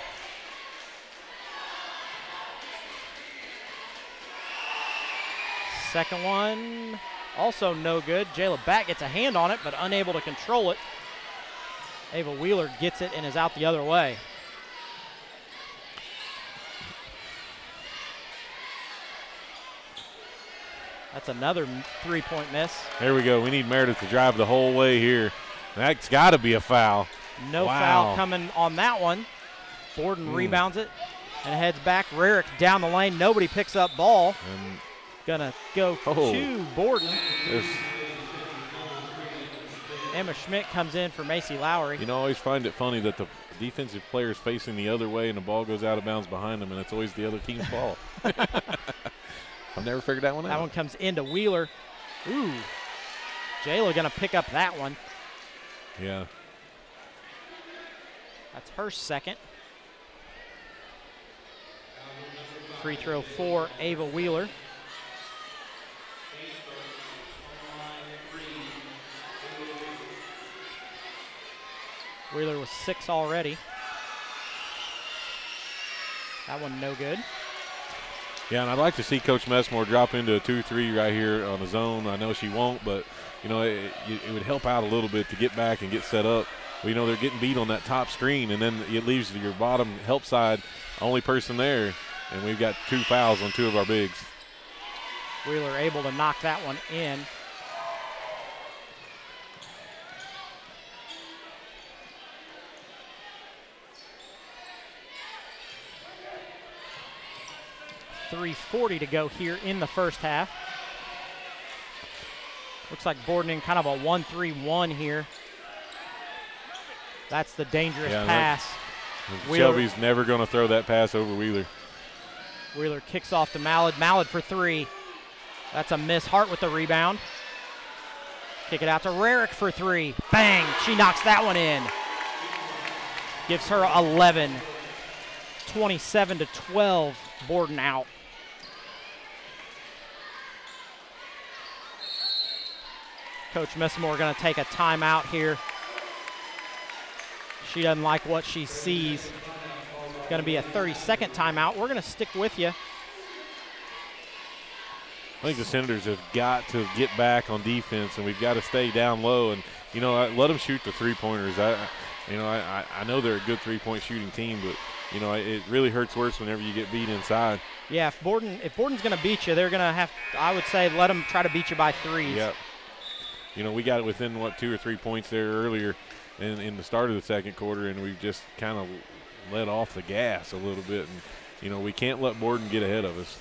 Second one, also no good. Jayla Batt gets a hand on it, but unable to control it. Ava Wheeler gets it and is out the other way. That's another three-point miss. There we go. We need Meredith to drive the whole way here. That's got to be a foul. No Wow. foul coming on that one. Borden Hmm. rebounds it and heads back. Rarick down the lane. Nobody picks up ball. And Gonna go Oh. to Borden. this, Emma Schmidt comes in for Macy Lowry. You know, I always find it funny that the defensive player is facing the other way and the ball goes out of bounds behind them, and it's always the other team's ball. I've never figured that one out. that one comes into Wheeler. Ooh. Jayla going to pick up that one. Yeah. That's her second. Free throw for Ava Wheeler. Wheeler was six already. That one no good. Yeah, and I'd like to see Coach Messamore drop into a 2-3 right here on the zone. I know she won't, but you know it, it, would help out a little bit to get back and get set up. Well, you know they're getting beat on that top screen, and then it leaves your bottom help side only person there, and we've got two fouls on two of our bigs. Wheeler able to knock that one in. Three forty to go here in the first half. Looks like Borden in kind of a 1 3 1 here. That's the dangerous Yeah, pass. Shelby's never going to throw that pass over Wheeler. Wheeler kicks off to Mallard. Mallard for three. That's a miss. Hart with the rebound. Kick it out to Rarick for three. Bang! She knocks that one in. Gives her 11. 27 to 12. Borden out. Coach Messamore going to take a timeout here. She doesn't like what she sees. Going to be a 30 second timeout. We're going to stick with you. I think the Senators have got to get back on defense, and we've got to stay down low and you know I- let them shoot the three pointers. I, you know, I, I- I know they're a good three point shooting team, but you know it really hurts worse whenever you get beat inside. Yeah, if Borden if Borden's going to beat you, they're going to have. I would say let them try to beat you by threes. Yep. You know, we got it within what two or three points there earlier in, in the start of the second quarter, and we've just kind of let off the gas a little bit. And you know, we can't let Borden get ahead of us.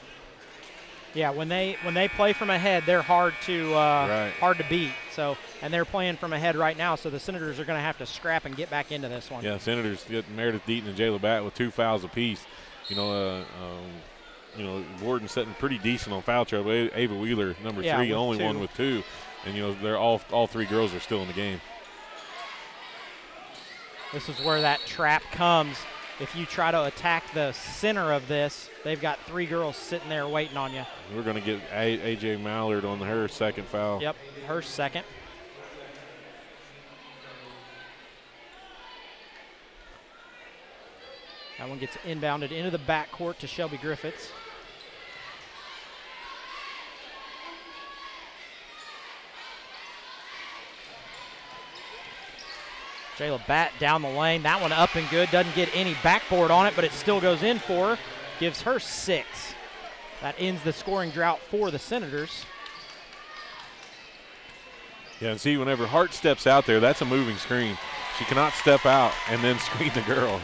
Yeah, when they when they play from ahead, they're hard to uh, Right. hard to beat. So and they're playing from ahead right now. So the Senators are going to have to scrap and get back into this one. Yeah, Senators get Meredith Deaton and Jayla Batt with two fouls apiece. You know, uh, um, you know, Borden setting pretty decent on foul trouble. Ava Wheeler, number Yeah, three, only two. one with two, and you know, they're all all three girls are still in the game. This is where that trap comes. If you try to attack the center of this, they've got three girls sitting there waiting on you. We're going to get a- AJ Mallard on her second foul. Yep, her second. That one gets inbounded into the backcourt to Shelby Griffiths. Jayla Batt down the lane. That one up and good. Doesn't get any backboard on it, but it still goes in for her. Gives her six. That ends the scoring drought for the Senators. Yeah, and see, whenever Hart steps out there, that's a moving screen. She cannot step out and then screen the girl.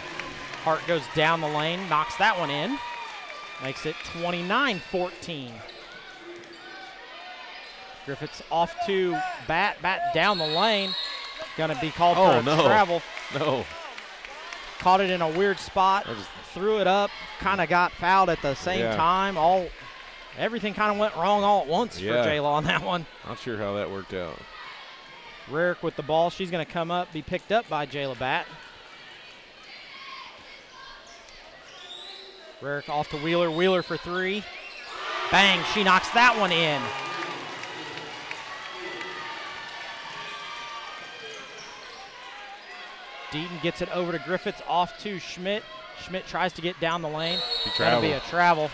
Hart goes down the lane, knocks that one in, makes it 29 14. Griffiths off to Batt, Batt down the lane. Gonna be called Oh, for a no. travel. No, Caught it in a weird spot, threw it up, kind of got fouled at the same Yeah. time. All everything kind of went wrong all at once Yeah. for Jayla on that one. not sure how that worked out. Rarick with the ball. She's going to come up, be picked up by Jayla Batt. Rarick off to Wheeler. Wheeler for three. Bang, she knocks that one in. Deaton gets it over to Griffiths, off to Schmidt. Schmidt tries to get down the lane. She That'll be a travel.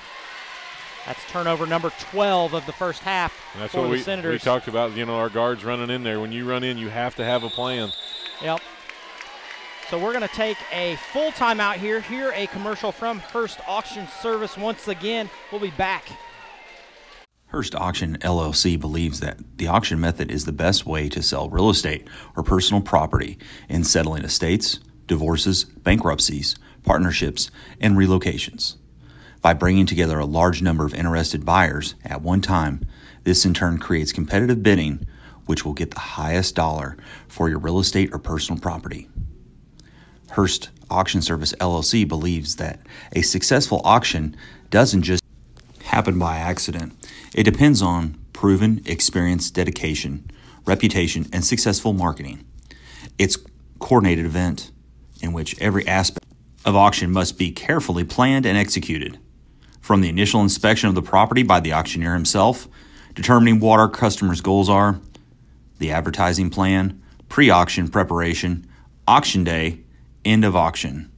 That's turnover number 12 of the first half And that's for what the we, Senators. we talked about. You know, our guards running in there. When you run in, you have to have a plan. Yep. So we're going to take a full timeout here. Hear a commercial from Hearst Auction Service once again. We'll be back. Hearst Auction LLC believes that the auction method is the best way to sell real estate or personal property in settling estates, divorces, bankruptcies, partnerships, and relocations. By bringing together a large number of interested buyers at one time, this in turn creates competitive bidding, which will get the highest dollar for your real estate or personal property. Hearst Auction Service LLC believes that a successful auction doesn't just happen by accident. It depends on proven experience, dedication, reputation, and successful marketing. It's coordinated event in which every aspect of auction must be carefully planned and executed. From the initial inspection of the property by the auctioneer himself, determining what our customers' goals are, the advertising plan, pre auction preparation, auction day, end of auction.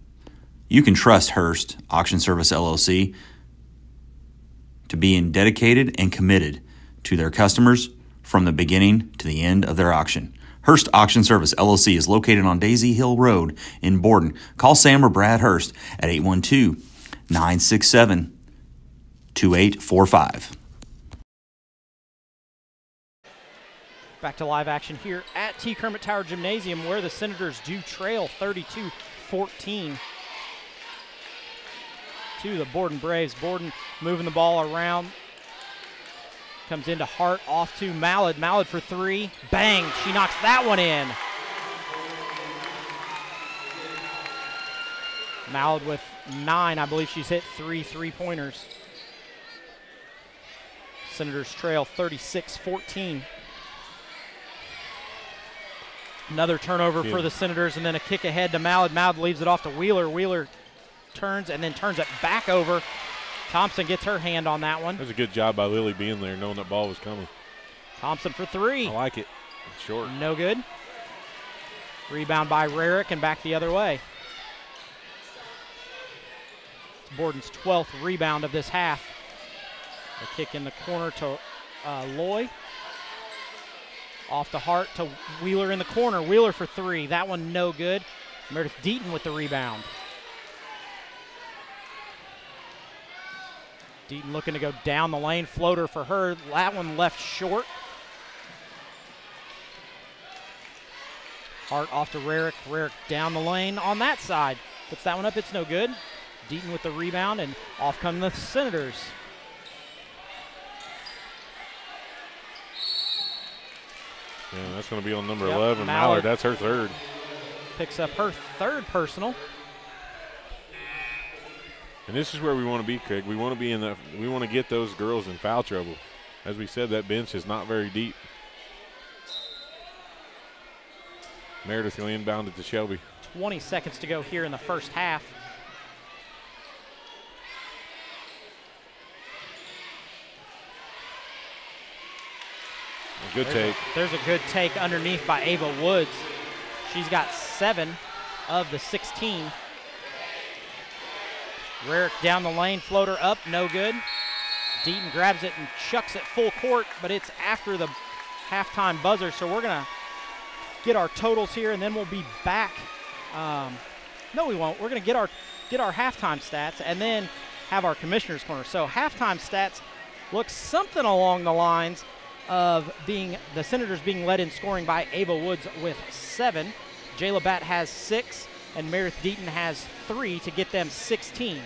You can trust Hearst Auction Service LLC to being dedicated and committed to their customers from the beginning to the end of their auction. Hearst Auction Service LLC is located on Daisy Hill Road in Borden. Call Sam or Brad Hearst at 812 967 2845. Back to live action here at T. Kermit Tower Gymnasium where the Senators do trail 32 14 to the Borden Braves. Borden moving the ball around. Comes into Hart, off to Mallard. Mallard for three. Bang! She knocks that one in. Mallard with nine. I believe she's hit three three pointers. Senators trail 36 14. Another turnover Yeah. for the Senators, and then a kick ahead to Mallard. Mallard leaves it off to Wheeler. Wheeler turns and then turns it back over. Thompson gets her hand on that one. That was a good job by Lily being there, knowing that ball was coming. Thompson for three. I like it. It's short. No good. Rebound by Rarick and back the other way. It's Borden's 12th rebound of this half. A kick in the corner to uh, Loy. Off the Hart to Wheeler in the corner. Wheeler for three. That one no good. Meredith Deaton with the rebound. Deaton looking to go down the lane. Floater for her. That one left short. Hart off to Rarick. Rarick down the lane on that side. Puts that one up. It's no good. Deaton with the rebound, and off come the Senators. Yeah, that's going to be on number Yep, 11. Mallard. Mallard, that's her third. Picks up her third personal. And this is where we want to be, Craig. We want to be in the. We want to get those girls in foul trouble. As we said, that bench is not very deep. Meredith will inbound it to Shelby. 20 seconds to go here in the first half. A good take. There's a good take underneath by Ava Woods. She's got seven of the 16. Rarick down the lane, floater up, no good. Deaton grabs it and chucks it full court, but it's after the halftime buzzer, so we're going to get our totals here, and then we'll be back. Um, no, we won't. We're going to get our get our halftime stats, and then have our commissioner's corner. So halftime stats look something along the lines of being the Senators being led in scoring by Ava Woods with seven. Jayla Batt has six, and Meredith Deaton has three to get them 16.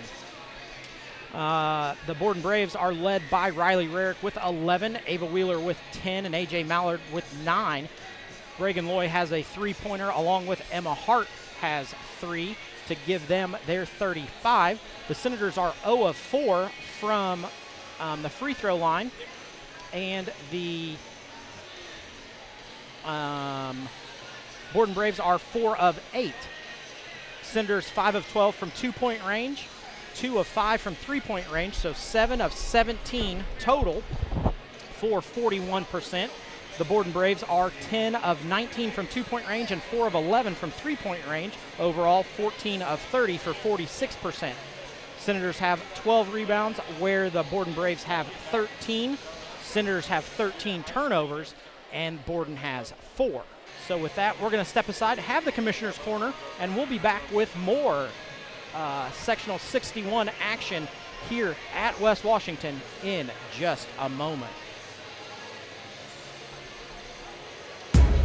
Uh, the Borden Braves are led by Riley Rarick with 11, Ava Wheeler with 10, and AJ Mallard with 9. Reagan Loy has a three pointer, along with Emma Hart has three to give them their 35. The Senators are 0 of 4 from um, the free throw line, and the um, Borden Braves are 4 of 8. Senators 5 of 12 from two point range, 2 of 5 from three point range, so 7 of 17 total for 41%. The Borden Braves are 10 of 19 from two point range and 4 of 11 from three point range. Overall, 14 of 30 for 46%. Senators have 12 rebounds, where the Borden Braves have 13. Senators have 13 turnovers, and Borden has 4. So, with that, we're going to step aside, have the Commissioner's Corner, and we'll be back with more uh, Sectional 61 action here at West Washington in just a moment.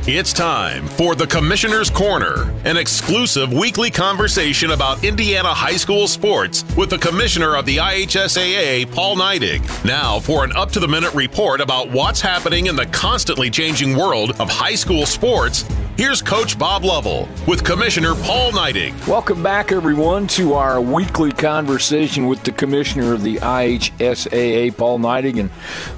It's time for the Commissioner's Corner, an exclusive weekly conversation about Indiana high school sports with the Commissioner of the IHSAA, Paul Neidig. Now for an up to the minute report about what's happening in the constantly changing world of high school sports. Here's Coach Bob Lovell with Commissioner Paul Neidig. Welcome back, everyone, to our weekly conversation with the Commissioner of the IHSAA, Paul Neidig. And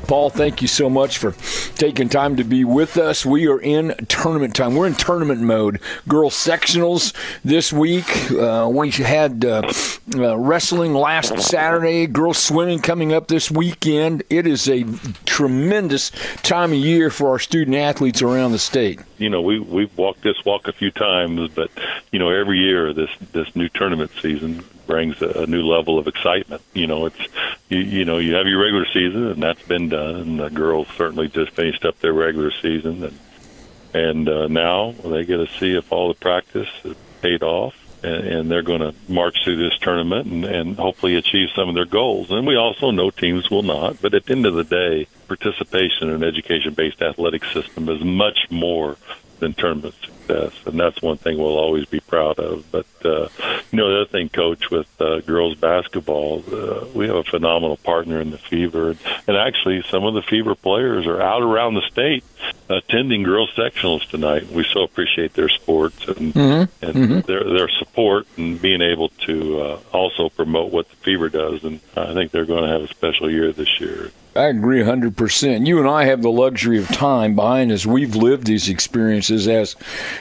Paul, thank you so much for taking time to be with us. We are in tournament time. We're in tournament mode. Girls sectionals this week. Uh, we had uh, uh, wrestling last Saturday. Girls swimming coming up this weekend. It is a tremendous time of year for our student athletes around the state. You know, we we've walked this walk a few times, but you know, every year this this new tournament season brings a, a new level of excitement. You know, it's you, you know you have your regular season, and that's been done. And the girls certainly just finished up their regular season, and and uh, now they get to see if all the practice paid off, and, and they're going to march through this tournament and, and hopefully achieve some of their goals. And we also know teams will not, but at the end of the day, participation in an education-based athletic system is much more than tournament success, and that's one thing we'll always be proud of. But uh, you know, the other thing, Coach, with uh, girls basketball, uh, we have a phenomenal partner in the Fever, and actually, some of the Fever players are out around the state attending girls sectionals tonight. We so appreciate their sports and Mm-hmm. and Mhm. their their support and being able to uh, also promote what the Fever does. And I think they're going to have a special year this year. I agree 100%. You and I have the luxury of time behind us. We've lived these experiences as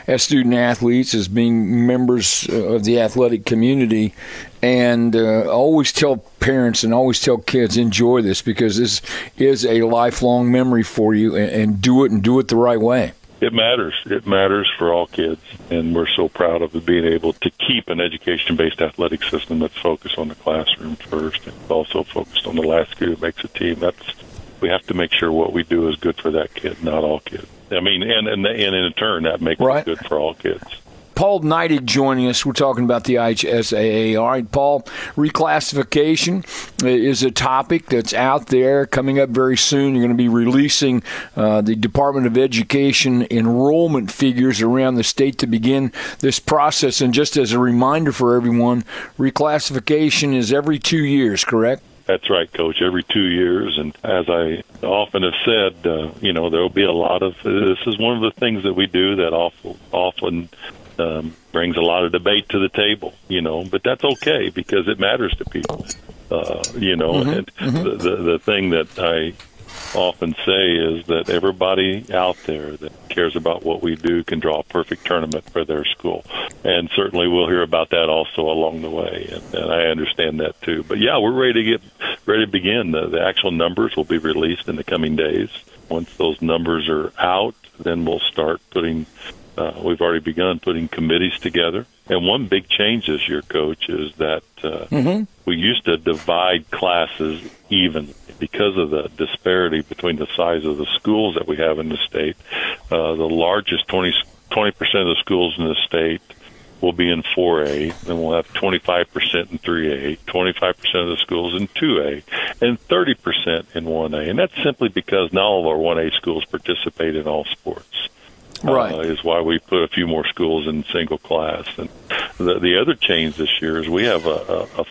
as student athletes, as being members uh, of the athletic community, and uh, always tell parents and always tell kids enjoy this because this is a lifelong memory for you, and, and do it and do it the right way. It matters. It matters for all kids, and we're so proud of being able to keep an education-based athletic system that's focused on the classroom first, and also focused on the last kid who makes a team. That's we have to make sure what we do is good for that kid, not all kids. I mean, and and, and in turn, that makes Right. it good for all kids. Paul Neidig joining us. We're talking about the IHSAA. All right, Paul, reclassification is a topic that's out there coming up very soon. You're going to be releasing uh, the Department of Education enrollment figures around the state to begin this process. And just as a reminder for everyone, reclassification is every two years, correct? That's right, Coach. Every two years, and as I often have said, uh, you know, there will be a lot of. This is one of the things that we do that often um, brings a lot of debate to the table. You know, but that's okay because it matters to people. Uh, you know, and the, the the thing that I often say is that everybody out there that cares about what we do can draw a perfect tournament for their school. And certainly we'll hear about that also along the way. And, and I understand that too. But yeah, we're ready to get ready to begin. The, the actual numbers will be released in the coming days. Once those numbers are out, then we'll start putting uh, we've already begun putting committees together. And one big change this year, Coach, is that uh, we used to divide classes even because of the disparity between the size of the schools that we have in the state. Uh, the largest 20 percent of the schools in the state will be in 4A, and we'll have 25% in 3A, 25% of the schools in 2A, and 30% in 1A. And that's simply because not all of our 1A schools participate in all sports Right. uh, is why we put a few more schools in single class. And the, the other change this year is we have a, a, a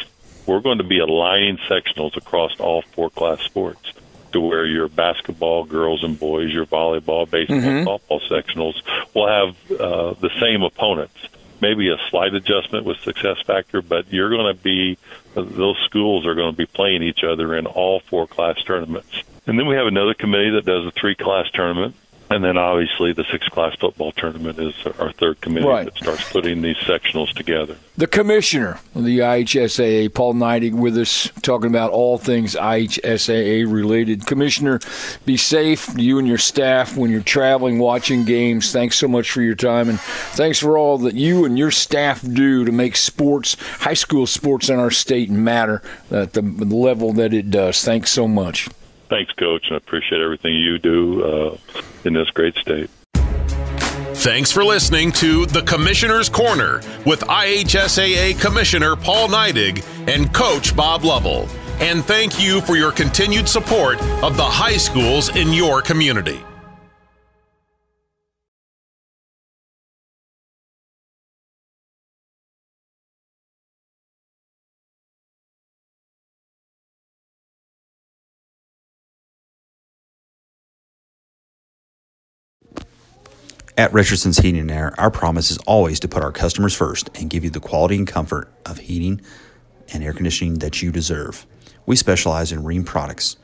we're going to be aligning sectionals across all four class sports to where your basketball girls and boys, your volleyball, baseball, softball sectionals will have uh, the same opponents. Maybe a slight adjustment with success factor, but you're going to be those schools are going to be playing each other in all four class tournaments. And then we have another committee that does a three class tournament. And then obviously the six class football tournament is our third committee Right. that starts putting these sectionals together. The commissioner of the IHSAA, Paul Neidig, with us talking about all things IHSAA related. Commissioner, be safe, you and your staff, when you're traveling, watching games. Thanks so much for your time, and thanks for all that you and your staff do to make sports, high school sports in our state, matter at the, the level that it does. Thanks so much. Thanks, Coach, and I appreciate everything you do uh, in this great state. Thanks for listening to The Commissioner's Corner with IHSAA Commissioner Paul Neidig and Coach Bob Lovell. And thank you for your continued support of the high schools in your community. At Richardson's Heating and Air, our promise is always to put our customers first and give you the quality and comfort of heating and air conditioning that you deserve. We specialize in Rheem products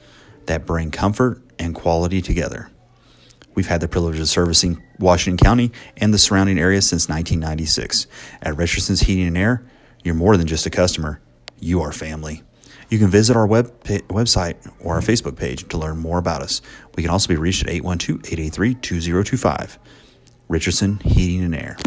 that bring comfort and quality together. We've had the privilege of servicing Washington County and the surrounding area since 1996. At Richardson's Heating and Air, you're more than just a customer, you are family. You can visit our web website or our Facebook page to learn more about us. We can also be reached at 812 883 2025. Richardson Heating and Air.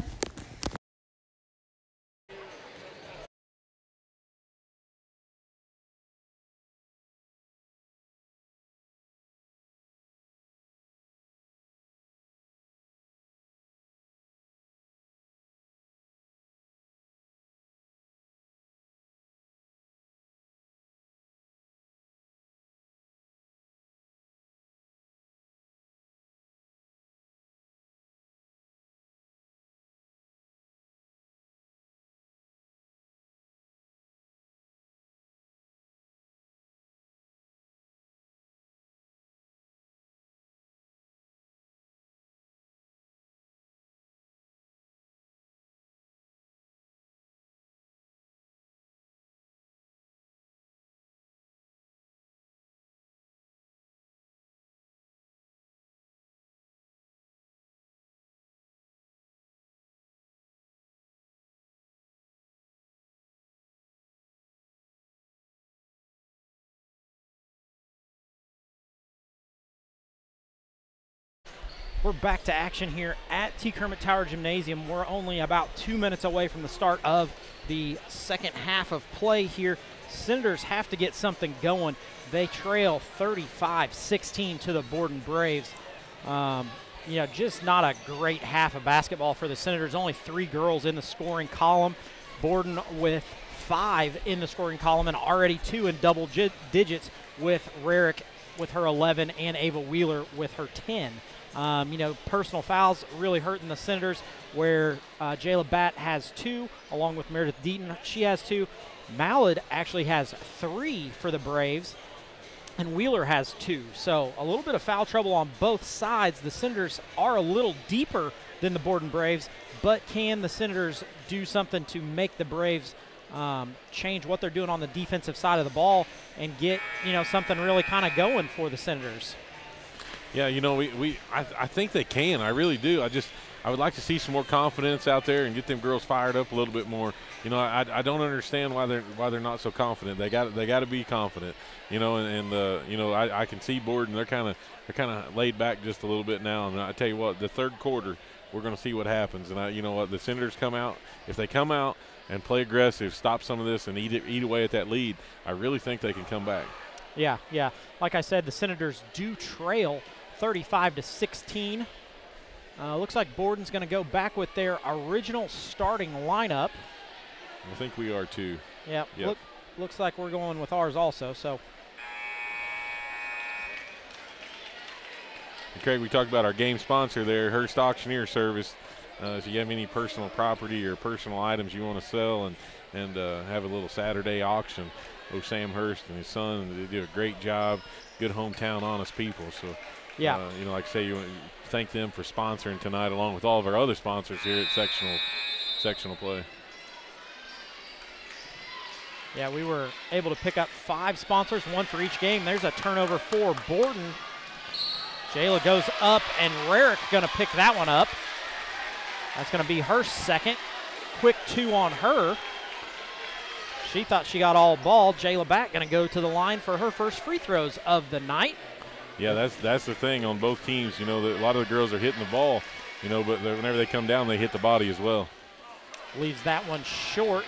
We're back to action here at T. Kermit Tower Gymnasium. We're only about two minutes away from the start of the second half of play here. Senators have to get something going. They trail 35 16 to the Borden Braves. Um, you know, just not a great half of basketball for the Senators. Only three girls in the scoring column. Borden with five in the scoring column and already two in double digits with Rarick with her 11 and Ava Wheeler with her 10. Um, you know, personal fouls really hurting the Senators, where uh, Jayla Batt has two, along with Meredith Deaton. She has two. Mallard actually has three for the Braves, and Wheeler has two. So a little bit of foul trouble on both sides. The Senators are a little deeper than the Borden Braves, but can the Senators do something to make the Braves um, change what they're doing on the defensive side of the ball and get you know something really kind of going for the Senators? Yeah, you know, we, we I, I think they can. I really do. I just I would like to see some more confidence out there and get them girls fired up a little bit more. You know, I, I don't understand why they're why they're not so confident. They got they got to be confident. You know, and, and uh, you know I, I can see Borden. They're kind of they're kind of laid back just a little bit now. And I tell you what, the third quarter we're going to see what happens. And I, you know what, the Senators come out. If they come out and play aggressive, stop some of this, and eat it, eat away at that lead, I really think they can come back. Yeah, yeah. Like I said, the Senators do trail 35 to 16. Uh, looks like Borden's going to go back with their original starting lineup. I think we are too. Yep. yep. Look, looks like we're going with ours also. So. Craig, we talked about our game sponsor there, Hurst Auctioneer Service. Uh, if you have any personal property or personal items you want to sell and and uh, have a little Saturday auction, oh Sam Hurst and his son, they do a great job. Good hometown, honest people. So yeah. Uh, you know, like say, you thank them for sponsoring tonight, along with all of our other sponsors here at sectional sectional play. Yeah, we were able to pick up five sponsors, one for each game. There's a turnover for Borden. Jayla goes up, and Rarick going to pick that one up. That's going to be her second. Quick two on her. She thought she got all ball. Jayla Batt going to go to the line for her first free throws of the night. Yeah, that's that's the thing on both teams. You know, a lot of the girls are hitting the ball, you know, but whenever they come down, they hit the body as well. Leaves that one short.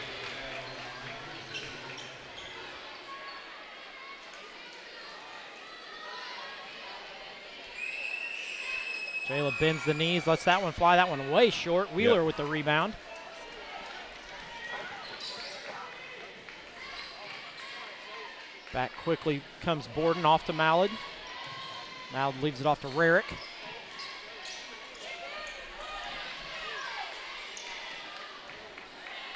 Jayla bends the knees, lets that one fly. That one way short. Wheeler yep. with the rebound. Back quickly comes Borden off to Mallard. Now leaves it off to Rarick.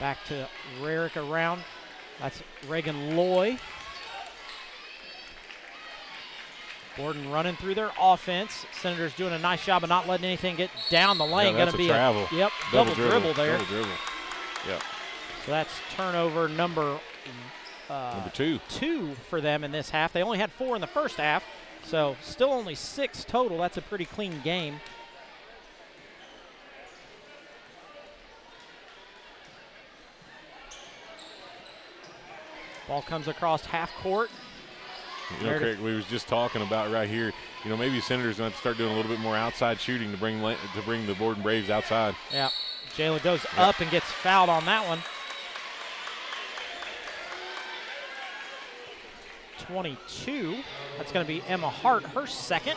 Back to Rarick around. That's Reagan Loy. Borden running through their offense. Senators doing a nice job of not letting anything get down the lane. that's Going to a be travel. yep double, dribble, dribble there. Double dribble. Yep. So that's turnover number uh, Number two. two for them in this half. They only had four in the first half, so still only six total. That's a pretty clean game. Ball comes across half court. You know, Craig, we was just talking about right here. You know, maybe Senators going to start doing a little bit more outside shooting to bring to bring the Borden Braves outside. Yeah. Jalen goes up and gets fouled on that one. 22. That's going to be Emma Hart, her second.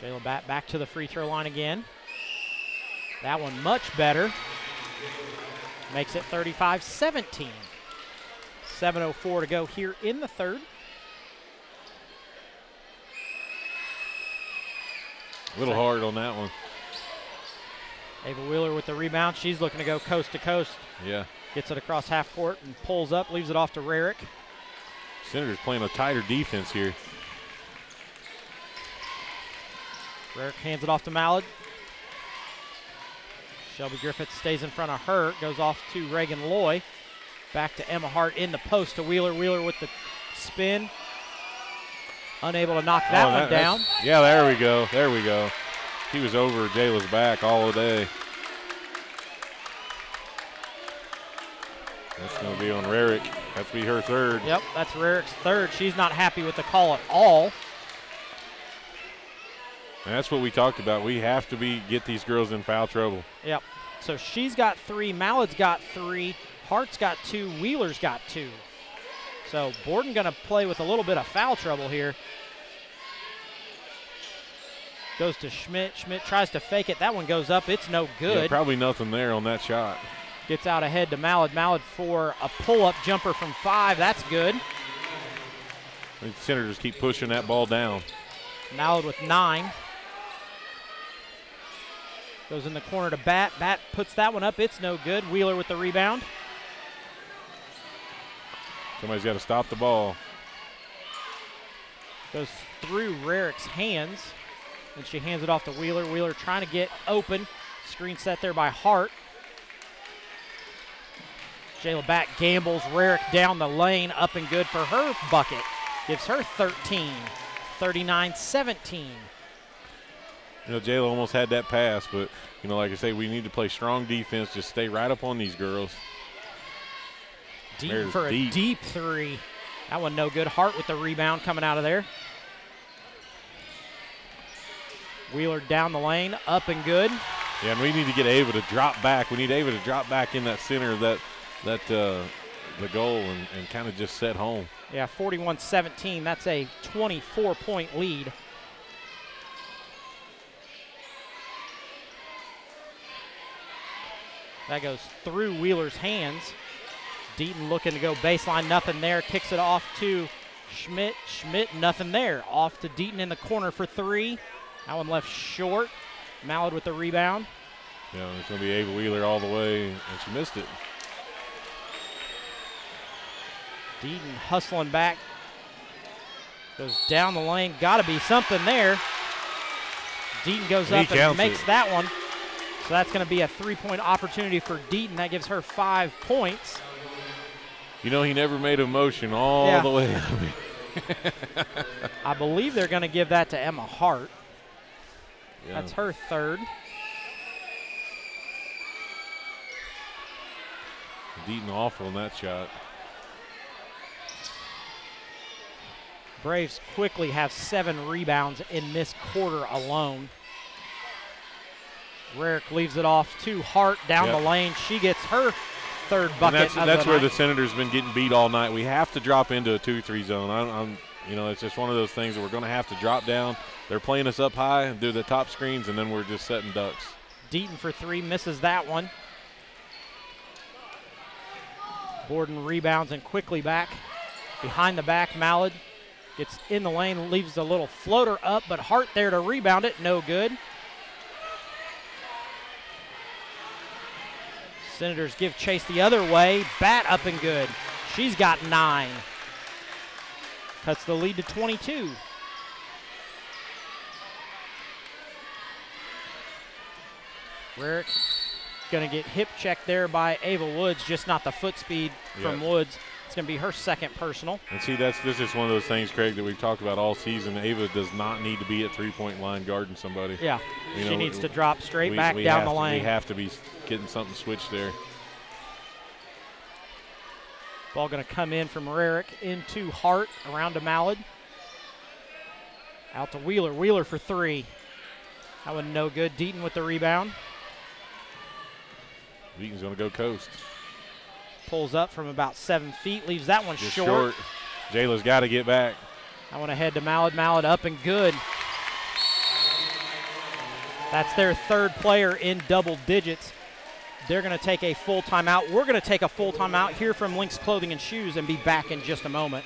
Jalen back, back to the free throw line again. That one much better. Makes it 35 17. 7.04 to go here in the third. A little hard on that one. Ava Wheeler with the rebound. She's looking to go coast to coast. Yeah. Gets it across half court and pulls up, leaves it off to Rarick. Senators playing a tighter defense here. Rarick hands it off to Mallard. Shelby Griffith stays in front of her, goes off to Reagan Loy. Back to Emma Hart in the post to Wheeler. Wheeler with the spin. Unable to knock that Oh, one down. Yeah, there we go. There we go. He was over Jayla's back all day. That's going to be on Rarick. That's be her third. Yep, that's Rarick's third. She's not happy with the call at all. And that's what we talked about. We have to be get these girls in foul trouble. Yep. So she's got three, Mallard's got three, Hart's got two, Wheeler's got two. So Borden going to play with a little bit of foul trouble here. Goes to Schmidt. Schmidt tries to fake it. That one goes up. It's no Yeah, good. probably nothing there on that shot. Gets out ahead to Mallard. Mallard for a pull up jumper from five. That's good. The Senators keep pushing that ball down. Mallard with nine. Goes in the corner to Batt. Batt puts that one up. It's no good. Wheeler with the rebound. Somebody's got to stop the ball. Goes through Rarick's hands. And she hands it off to Wheeler. Wheeler trying to get open. Screen set there by Hart. Jayla Batt gambles. Rarick down the lane. Up and good for her bucket. Gives her 13. 39 17. You know, Jayla almost had that pass, but you know, like I say, we need to play strong defense. Just stay right up on these girls. Deep There's for a deep. deep three. That one no good. Hart with the rebound coming out of there. Wheeler down the lane, up and good. Yeah, and we need to get Ava to drop back. We need Ava to drop back in that center of that that uh, the goal and, and kind of just set home. Yeah, 41 17. That's a 24 point lead. That goes through Wheeler's hands. Deaton looking to go baseline, nothing there. Kicks it off to Schmidt. Schmidt, nothing there. Off to Deaton in the corner for three. That one left short. Mallard with the rebound. Know, it's going to be Ava Wheeler all the way, and she missed it. Deaton hustling back. Goes down the lane. Got to be something there. Deaton goes up and makes it. that one. So that's going to be a three point opportunity for Deaton. That gives her five points. You know, he never made a motion all Yeah. the way. I believe they're going to give that to Emma Hart. Yeah. That's her third. Deaton awful in that shot. Braves quickly have seven rebounds in this quarter alone. Rarick leaves it off to Hart down Yep. the lane. She gets her third And bucket. that's of that's the where night. the Senators been getting beat all night. We have to drop into a two-three zone. I'm, I'm, you know, it's just one of those things that we're going to have to drop down. They're playing us up high do the top screens, and then we're just setting ducks. Deaton for three, misses that one. Borden rebounds and quickly back. Behind the back, Mallard gets in the lane, leaves a little floater up, but Hart there to rebound it, no good. Senators give chase the other way, Batt up and good. She's got nine. Cuts the lead to 22. Rarick going to get hip checked there by Ava Woods, just not the foot speed from Woods. It's going to be her second personal. And see, that's this is one of those things, Craig, that we've talked about all season. Ava does not need to be at three-point line guarding somebody. Yeah, You she know, needs to drop straight we, back we down have the to- lane. We have to be getting something switched there. Ball going to come in from Rarick into Hart, around to Mallard. Out to Wheeler. Wheeler for three. That one no good. Deaton with the rebound. Deaton's going to go coast. Pulls up from about seven feet. Leaves that one Just short. short. Jayla's got to get back. I want to head to Mallard. Mallard up and good. That's their third player in double digits. They're going to take a full timeout. We're going to take a full timeout here from Lynx Clothing and Shoes and be back in just a moment.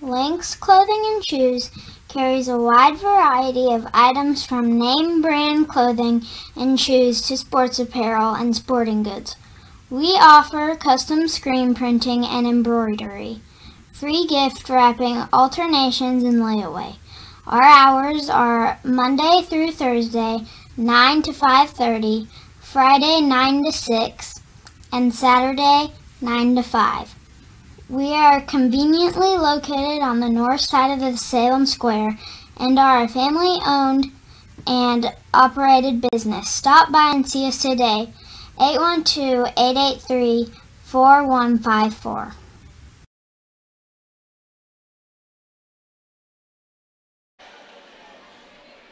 Lynx Clothing and Shoes carries a wide variety of items from name brand clothing and shoes to sports apparel and sporting goods. We offer custom screen printing and embroidery, free gift wrapping, alternations, and layaway. Our hours are Monday through Thursday, 9 to 5:30, Friday 9 to 6, and Saturday 9 to 5. We are conveniently located on the north side of the Salem Square and are a family owned and operated business. Stop by and see us today. 812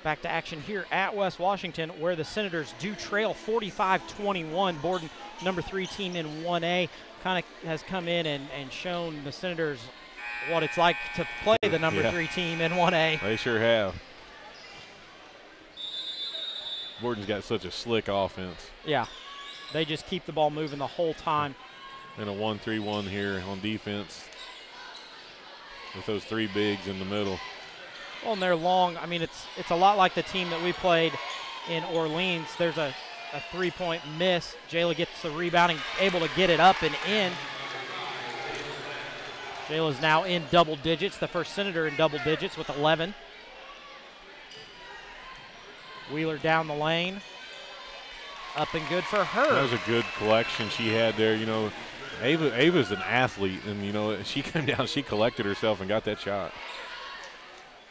Back to action here at West Washington, where the Senators do trail 45-21. Borden, number three team in 1A, kind of has come in and, and shown the Senators what it's like to play the number Yeah. three team in 1A. They sure have. Borden's got such a slick offense. Yeah, they just keep the ball moving the whole time. And a 1 3 1 here on defense with those three bigs in the middle. Well, their long. I mean, it's it's a lot like the team that we played in Orleans. There's a, a three-point miss. Jayla gets the rebound and able to get it up and in. Jayla's now in double digits, the first Senator in double digits with 11. Wheeler down the lane. Up and good for her. That was a good collection she had there. You know, Ava Ava's an athlete, and you know she came down, she collected herself and got that shot.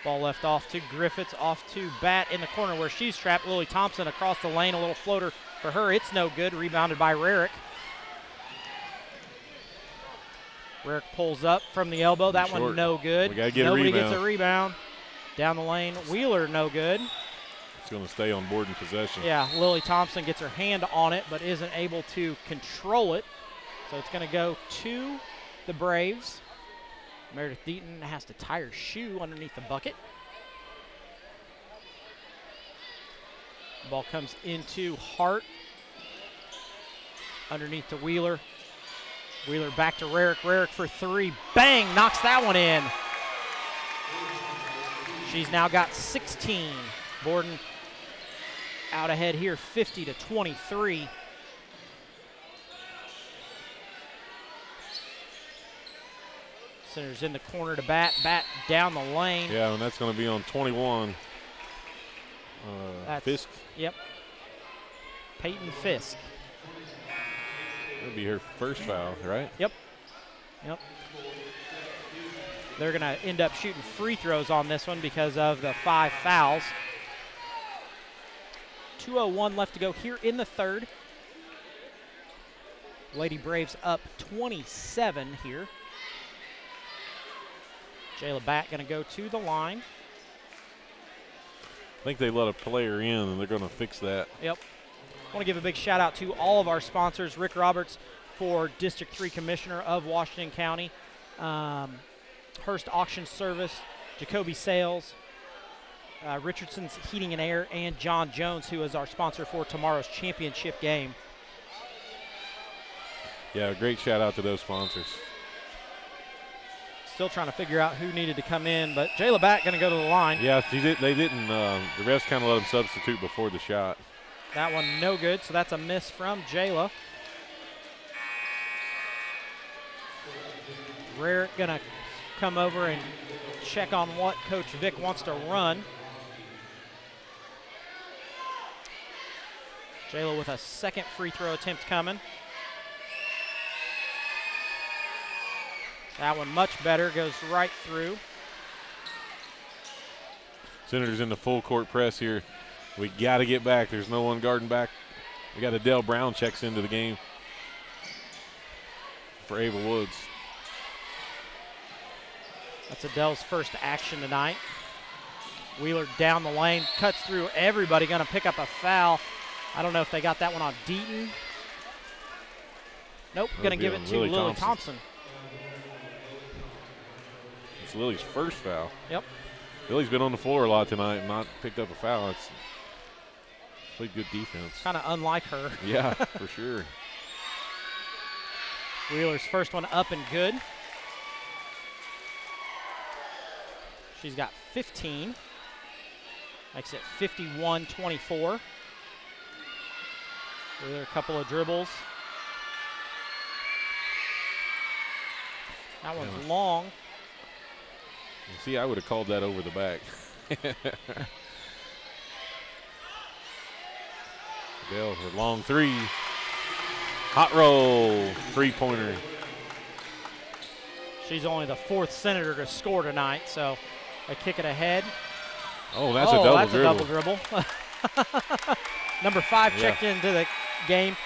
Ball left off to Griffiths, off to Batt in the corner where she's trapped. Lily Thompson across the lane, a little floater for her. It's no good. Rebounded by Rarick. Rarick pulls up from the elbow. That one no good. We gotta a Nobody gets a rebound. Down the lane, Wheeler no good. It's going to stay on Borden possession. Yeah, Lily Thompson gets her hand on it but isn't able to control it. So it's going to go to the Braves. Meredith Deaton has to tie her shoe underneath the bucket. Ball comes into Hart. Underneath to Wheeler. Wheeler back to Rarick. Rarick for three. Bang! Knocks that one in. She's now got 16. Borden out ahead here 50 to 23. Center's in the corner to Batt, Batt down the lane. Yeah, and that's going to be on 21. Uh, Fisk. Yep. Peyton Fisk. That'll be her first foul, right? Yep. Yep. They're going to end up shooting free throws on this one because of the five fouls. 2.01 left to go here in the third. Lady Braves up 27 here. Jayla Batt going to go to the line. I think they let a player in, and they're going to fix that. Yep. I want to give a big shout out to all of our sponsors. Rick Roberts for District 3 Commissioner of Washington County, um, Hearst Auction Service, Jacoby Sales, uh, Richardson's Heating and Air, and John Jones, who is our sponsor for tomorrow's championship game. Yeah, great shout out to those sponsors. Still trying to figure out who needed to come in, but Jayla Batt going to go to the line. Yeah, did, they didn't. Uh, the refs kind of let him substitute before the shot. That one no good, so that's a miss from Jayla. Rare going to come over and check on what Coach Vic wants to run. Jayla with a second free throw attempt coming. That one much better, goes right through. Senators in the full court press here. We got to get back. There's no one guarding back. We got Adele Brown checks into the game for Ava Woods. That's Adele's first action tonight. Wheeler down the lane, cuts through everybody, going to pick up a foul. I don't know if they got that one on Deaton. Nope, going to give it to Lily Lily Thompson. Thompson. Lily's first foul. Yep. Lily's been on the floor a lot tonight and not picked up a foul. It's played good defense. Kind of unlike her. Yeah, for sure. Wheeler's first one up and good. She's got 15. Makes it 51 24. Wheeler, a couple of dribbles. That one's long. See, I would have called that over the back. Bell her long three. Hot roll, three pointer. She's only the fourth senator to score tonight, so they kick it ahead. Oh, that's oh, a double that's dribble. a double dribble. Number five Yeah. checked into the game.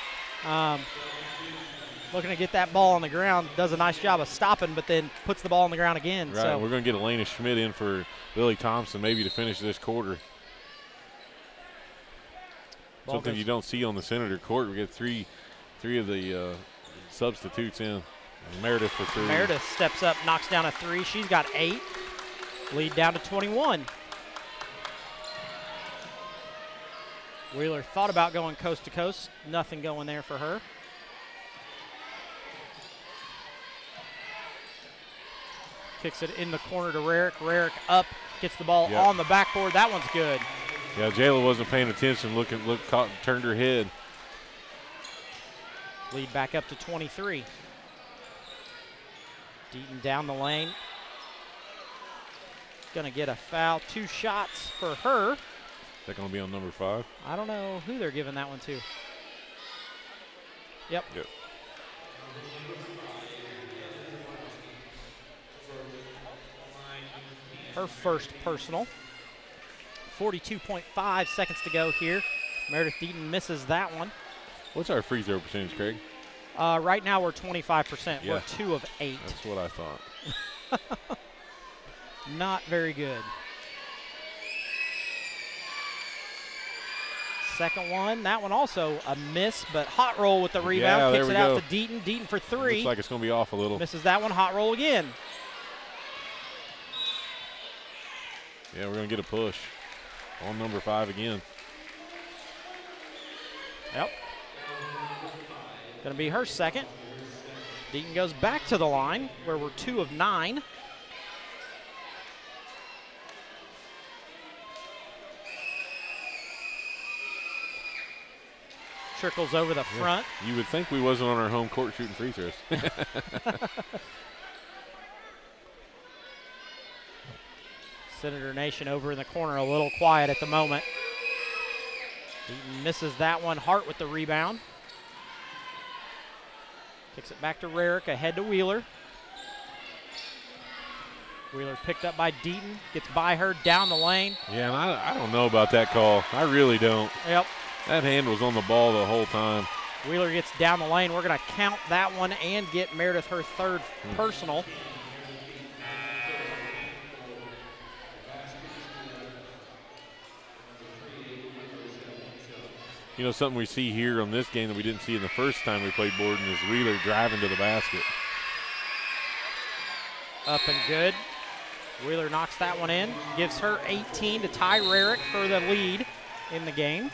Um, looking to get that ball on the ground. Does a nice job of stopping, but then puts the ball on the ground again. Right, So we're going to get Elena Schmidt in for Lily Thompson maybe to finish this quarter. Ball Something goes- you don't see on the Senator court. We get three, three of the uh, substitutes in. Meredith for three. Meredith steps up, knocks down a three. She's got eight. Lead down to 21. Wheeler thought about going coast to coast. Nothing going there for her. Kicks it in the corner to Rarick. Rarick up, gets the ball Yep. on the backboard. That one's good. Yeah, Jayla wasn't paying attention. Looking, look, caught, turned her head. Lead back up to 23. Deaton down the lane. Gonna get a foul. Two shots for her. Is that going to be on number five? I don't know who they're giving that one to. Yep. Yep. Her first personal. 42.5 seconds to go here. Meredith Deaton misses that one. What's our free throw percentage, Craig? Uh, right now we're 25%. Yeah. We're two of eight. That's what I thought. Not very good. Second one, that one also a miss, but hot roll with the rebound. Yeah, Kicks it out go. to Deaton. Deaton for three. Looks like it's going to be off a little. Misses that one. Hot roll again. Yeah, we're going to get a push on number five again. Yep. Going to be her second. Deaton goes back to the line where we're two of nine. Trickles over the Yeah. front. You would think we wasn't on our home court shooting free throws. Senator Nation over in the corner, a little quiet at the moment. Deaton misses that one. Hart with the rebound. Kicks it back to Rarick, ahead to Wheeler. Wheeler picked up by Deaton, gets by her down the lane. yeah, and I, I don't know about that call. I really don't. Yep. That hand was on the ball the whole time. Wheeler gets down the lane. We're going to count that one and get Meredith her third hmm. personal. You know, something we see here on this game that we didn't see in the first time we played Borden is Wheeler driving to the basket. Up and good. Wheeler knocks that one in, gives her 18 to tie Rarick for the lead in the game.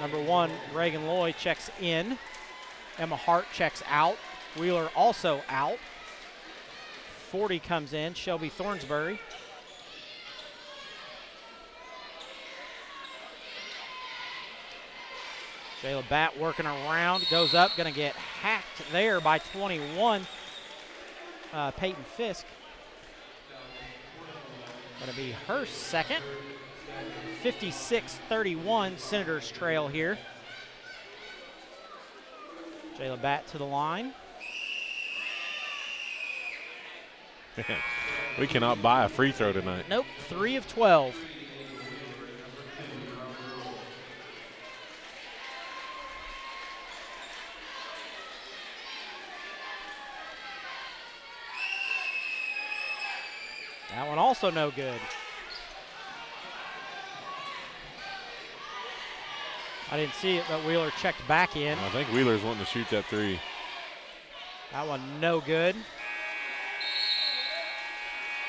Number one, Reagan Loy checks in. Emma Hart checks out. Wheeler also out. 40 comes in, Shelby Thornsbury. Jayla Batt working around, goes up, going to get hacked there by 21. Uh, Peyton Fisk. Going to be her second. 56 31, Senators trail here. Jayla Batt to the line. we cannot buy a free throw tonight. Nope, 3 of 12. That one also no good. I didn't see it, but Wheeler checked back in. I think Wheeler's wanting to shoot that three. That one no good.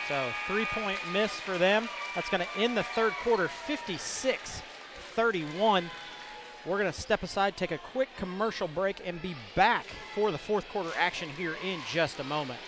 So three point miss for them. That's going to end the third quarter 56 31. We're going to step aside, take a quick commercial break, and be back for the fourth quarter action here in just a moment.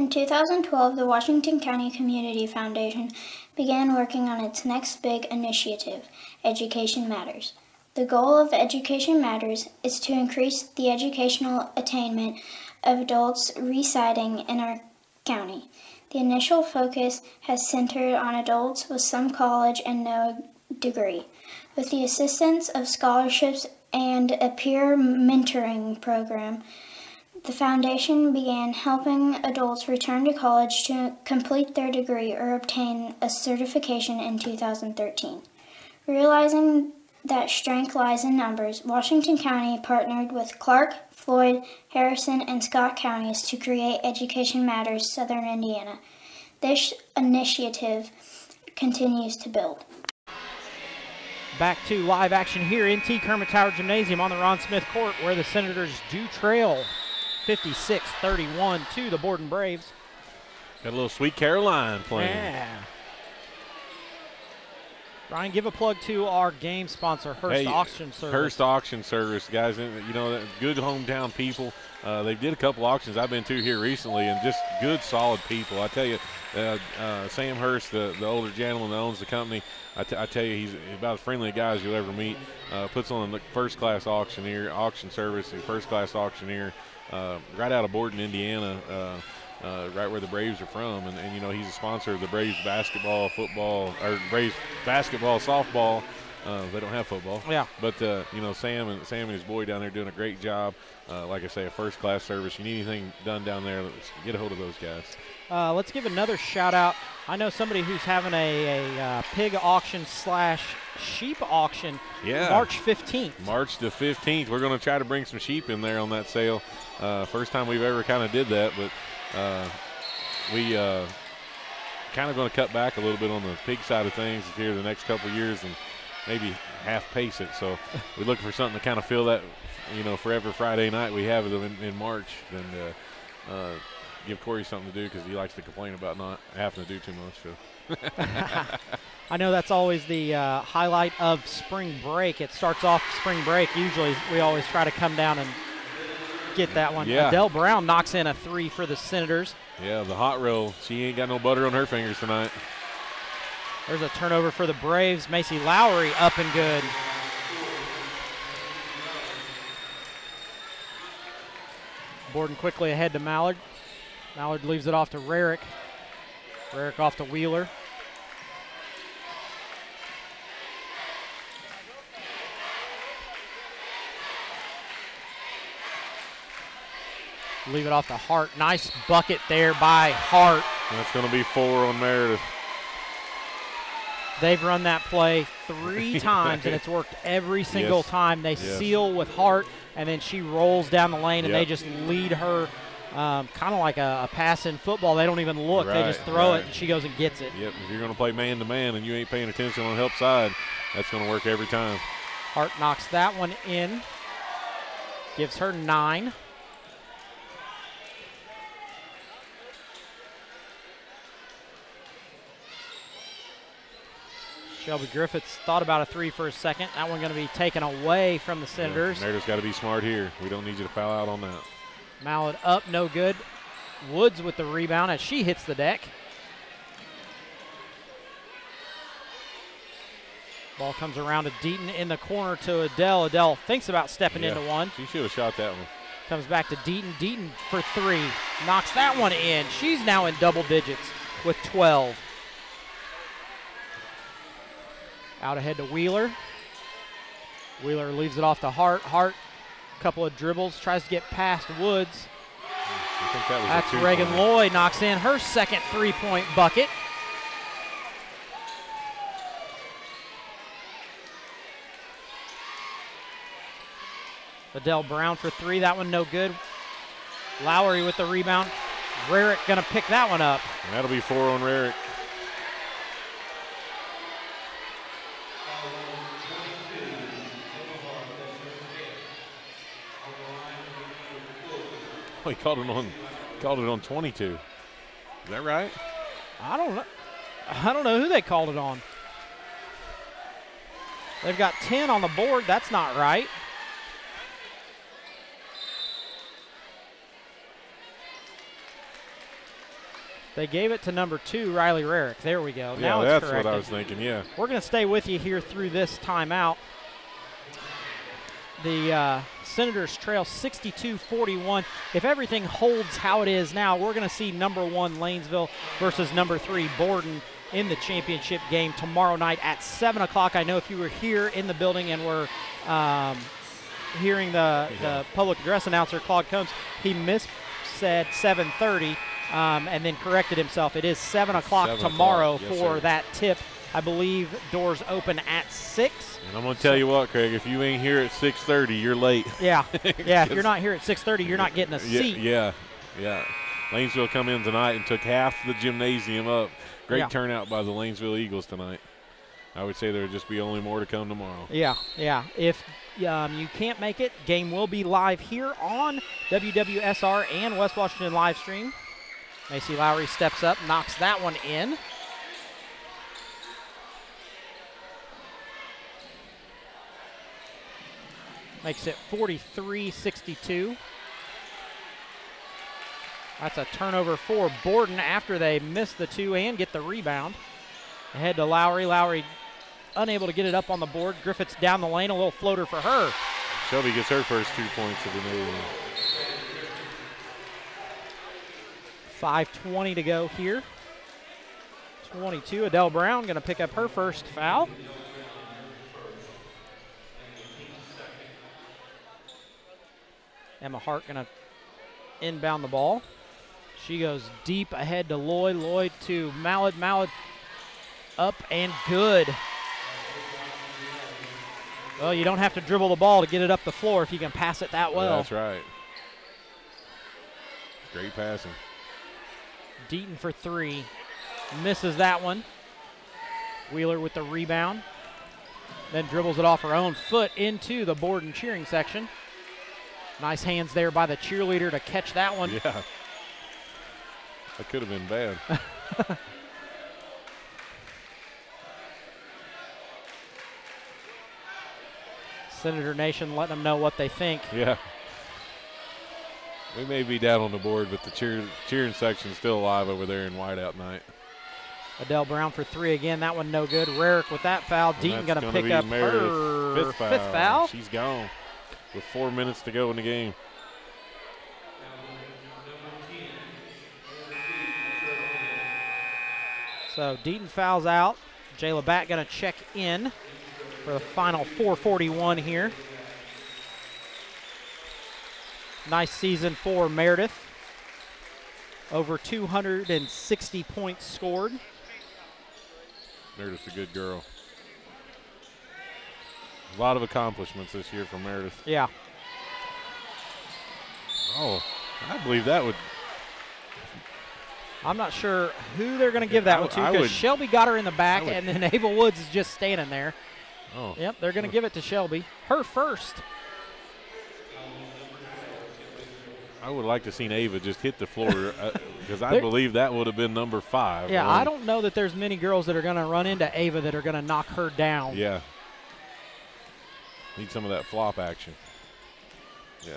In 2012, the Washington County Community Foundation began working on its next big initiative, Education Matters. The goal of Education Matters is to increase the educational attainment of adults residing in our county. The initial focus has centered on adults with some college and no degree. With the assistance of scholarships and a peer mentoring program, the foundation began helping adults return to college to complete their degree or obtain a certification in 2013. Realizing that strength lies in numbers, Washington County partnered with Clark, Floyd, Harrison, and Scott counties to create Education Matters Southern Indiana. This initiative continues to build. Back to live action here in T. Kermit Tower Gymnasium on the Ron Smith Court where the Senators do trail 56 31 to the Borden Braves. Got a little Sweet Caroline playing. Yeah. Ryan, give a plug to our game sponsor, Hearst Hey, Auction Service. Hearst Auction Service, guys. You know, good hometown people. Uh, they did a couple auctions I've been to here recently, and just good, solid people. I tell you, uh, uh, Sam Hurst, the, the older gentleman that owns the company, I, t- I tell you, he's about as friendly a guy as you'll ever meet. Uh, puts on a first-class auctioneer, auction service, a first-class auctioneer, uh, right out of Borden, Indiana. Uh, uh, right where the Braves are from, and, and you know he's a sponsor of the Braves basketball, football, or Braves basketball, softball. Uh, they don't have football. Yeah. But uh, you know Sam and Sam and his boy down there doing a great job. Uh, like I say, a first class service. You need anything done down there, let's get a hold of those guys. Uh, let's give another shout out. I know somebody who's having a, a uh, pig auction slash sheep auction Yeah. March 15th. March the 15th. We're going to try to bring some sheep in there on that sale. Uh, first time we've ever kind of did that, but uh, we uh, kind of going to cut back a little bit on the pig side of things here the next couple years and maybe half pace it. So we're looking for something to kind of fill that, you know, forever Friday night we have it in, in March. Then uh, uh, give Corey something to do because he likes to complain about not having to do too much. So. I know that's always the uh, highlight of spring break. It starts off spring break. Usually, we always try to come down and get that one. Yeah. Adele Brown knocks in a three for the Senators. Yeah, the hot roll. She ain't got no butter on her fingers tonight. There's a turnover for the Braves. Macy Lowry up and good. Borden quickly ahead to Mallard. Mallard leaves it off to Rarick. Rarick off to Wheeler. Leave it off to Hart. Nice bucket there by Hart. That's going to be four on Meredith. They've run that play three times, and it's worked every single Yes. time. They Yes. seal with Hart, and then she rolls down the lane, and they just lead her um, kind of like a, a pass in football. They don't even look; they just throw right. it, and she goes and gets it. Yep, if you're going to play man to man and you ain't paying attention on the help side, that's going to work every time. Hart knocks that one in, gives her nine. Shelby Griffiths thought about a three for a second. That one going to be taken away from the Senators. Meredith's got to be smart here. We don't need you to foul out on that. Mallard up, no good. Woods with the rebound as she hits the deck. Ball comes around to Deaton in the corner to Adele. Adele thinks about stepping Yeah. into one. She should have shot that one. Comes back to Deaton. Deaton for three. Knocks that one in. She's now in double digits with 12. Out ahead to Wheeler. Wheeler leaves it off to Hart. Hart, couple of dribbles, tries to get past Woods. That That's Reagan point. Lloyd knocks in her second three point bucket. Adele Brown for three. That one no good. Lowry with the rebound. Rarick gonna pick that one up. And that'll be four on Rarick. he called it on called it on 22. Is that right? I don't know. I don't know who they called it on. They've got 10 on the board. That's not right. They gave it to number two, Riley Rarick. There we go. yeah, now that's what I was thinking. Yeah. We're going to stay with you here through this timeout. The uh, Senators trail 62 41. If everything holds how it is now, we're going to see number one Lanesville versus number three Borden in the championship game tomorrow night at 7 o'clock. I know if you were here in the building and were um, hearing the, the public address announcer, Claude Combs, he missed said 7:30 um, and then corrected himself. It is 7 o'clock 7 o'clock. tomorrow Yes, for sir. that tip. I believe doors open at 6. And I'm gonna tell you what, Craig. If you ain't here at 6:30, you're late. Yeah, yeah. if you're not here at 6:30, you're not getting a Yeah, seat. yeah, yeah. Lanesville come in tonight and took half the gymnasium up. Great Yeah. turnout by the Lanesville Eagles tonight. I would say there would just be only more to come tomorrow. Yeah, yeah. If um, you can't make it, game will be live here on WWSR and West Washington live stream. Macy Lowry steps up, knocks that one in. Makes it 43 62. That's a turnover for Borden after they miss the two and get the rebound. Ahead to Lowry. Lowry unable to get it up on the board. Griffiths down the lane, a little floater for her. Shelby gets her first two points of the new. 5.20 to go here. 22. Adele Brown going to pick up her first foul. Emma Hart going to inbound the ball. She goes deep ahead to Lloyd. Lloyd to Mallard. Mallard up and good. Well, you don't have to dribble the ball to get it up the floor if you can pass it that well. That's right. Great passing. Deaton for three. Misses that one. Wheeler with the rebound. Then dribbles it off her own foot into the Borden cheering section. Nice hands there by the cheerleader to catch that one. Yeah. That could have been bad. Senator Nation letting them know what they think. yeah. We may be down on the board, but the cheer, cheering section's still alive over there in whiteout night. Adele Brown for three again. That one no good. Rarick with that foul. Deaton going to pick up her fifth foul. fifth foul. She's gone with four minutes to go in the game. So Deaton fouls out. Jayla Batt going to check in for the final 441 here. Nice season for Meredith. Over 260 points scored. Meredith's a good girl. A lot of accomplishments this year for Meredith. Yeah. Oh, I believe that would. I'm not sure who they're going to give that I one to because Shelby got her in the back, and then Ava Woods is just standing there. Oh, Yep, they're going to give it to Shelby. Her first. I would like to seen Ava just hit the floor because I There- believe that would have been number five. Yeah, Um, I don't know that there's many girls that are going to run into Ava that are going to knock her down. Yeah. Need some of that flop action. Yeah.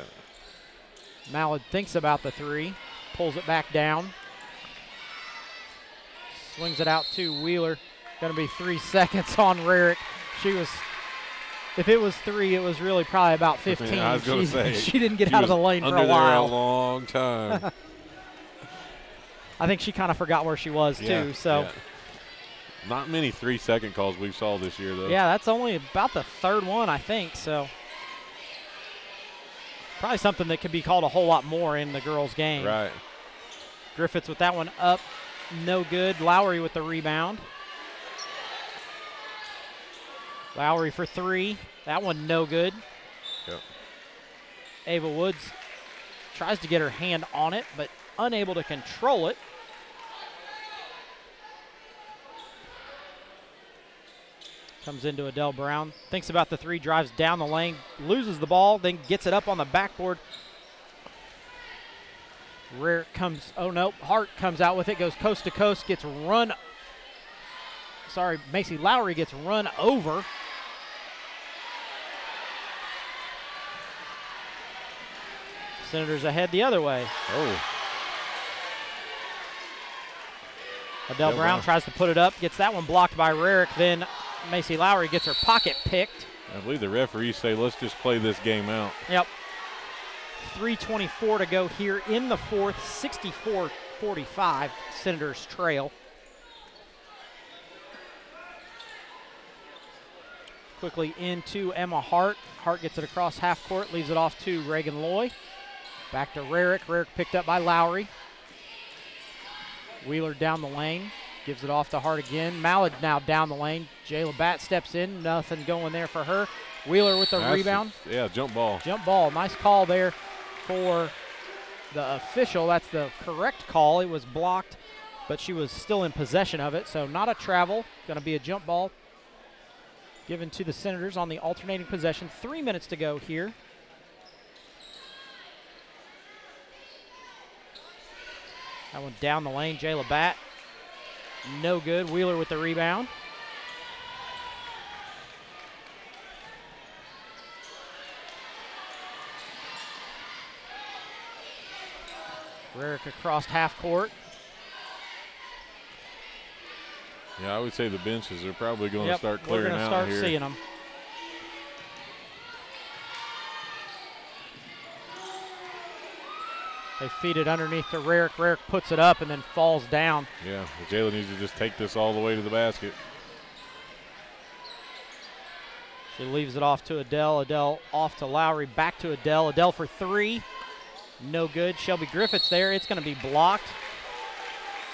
Mallard thinks about the three, pulls it back down, swings it out to Wheeler. Going to be three seconds on Rarick. She was. If it was three, it was really probably about 15. I was going she, to say she didn't get she out of the lane for under a there while. a long time. I think she kind of forgot where she was Yeah, too. So yeah. Not many three second calls we've saw this year though. yeah, that's only about the third one I think. So probably something that could be called a whole lot more in the girls' game. Right. Griffiths with that one up, no good. Lowry with the rebound. Lowry for three. That one no good. Yep. Ava Woods tries to get her hand on it, but unable to control it. Comes into Adele Brown, thinks about the three, drives down the lane, loses the ball, then gets it up on the backboard. Rare comes, oh no, Hart comes out with it, goes coast to coast, gets run. Sorry, Macy Lowry gets run over. Senators ahead the other way. Oh. Adele Adele Brown Brown. tries to put it up, gets that one blocked by Rarick. Then Macy Lowry gets her pocket picked. I believe the referees say let's just play this game out. Yep. 324 to go here in the fourth, 64-45. Senators trail. Quickly into Emma Hart. Hart gets it across half court, leaves it off to Reagan Loy. Back to Rarick. Rarick picked up by Lowry. Wheeler down the lane, gives it off to Hart again. Mallard now down the lane. Jayla Batt steps in, nothing going there for her. Wheeler with the That's- rebound. Yeah, jump ball. Jump ball. Nice call there for the official. That's the correct call. It was blocked, but she was still in possession of it. So not a travel. Going to be a jump ball given to the Senators on the alternating possession. Three minutes to go here. That one down the lane. Jayla Batt. No good. Wheeler with the rebound. Rarick across half court. Yeah, I would say the benches are probably going to Yep, start we're clearing gonna out start here. seeing them. They feed it underneath to Rarick. Rarick puts it up and then falls down. Yeah, Jalen needs to just take this all the way to the basket. She leaves it off to Adele. Adele off to Lowry. Back to Adele. Adele for three. No good. Shelby Griffiths there. It's going to be blocked.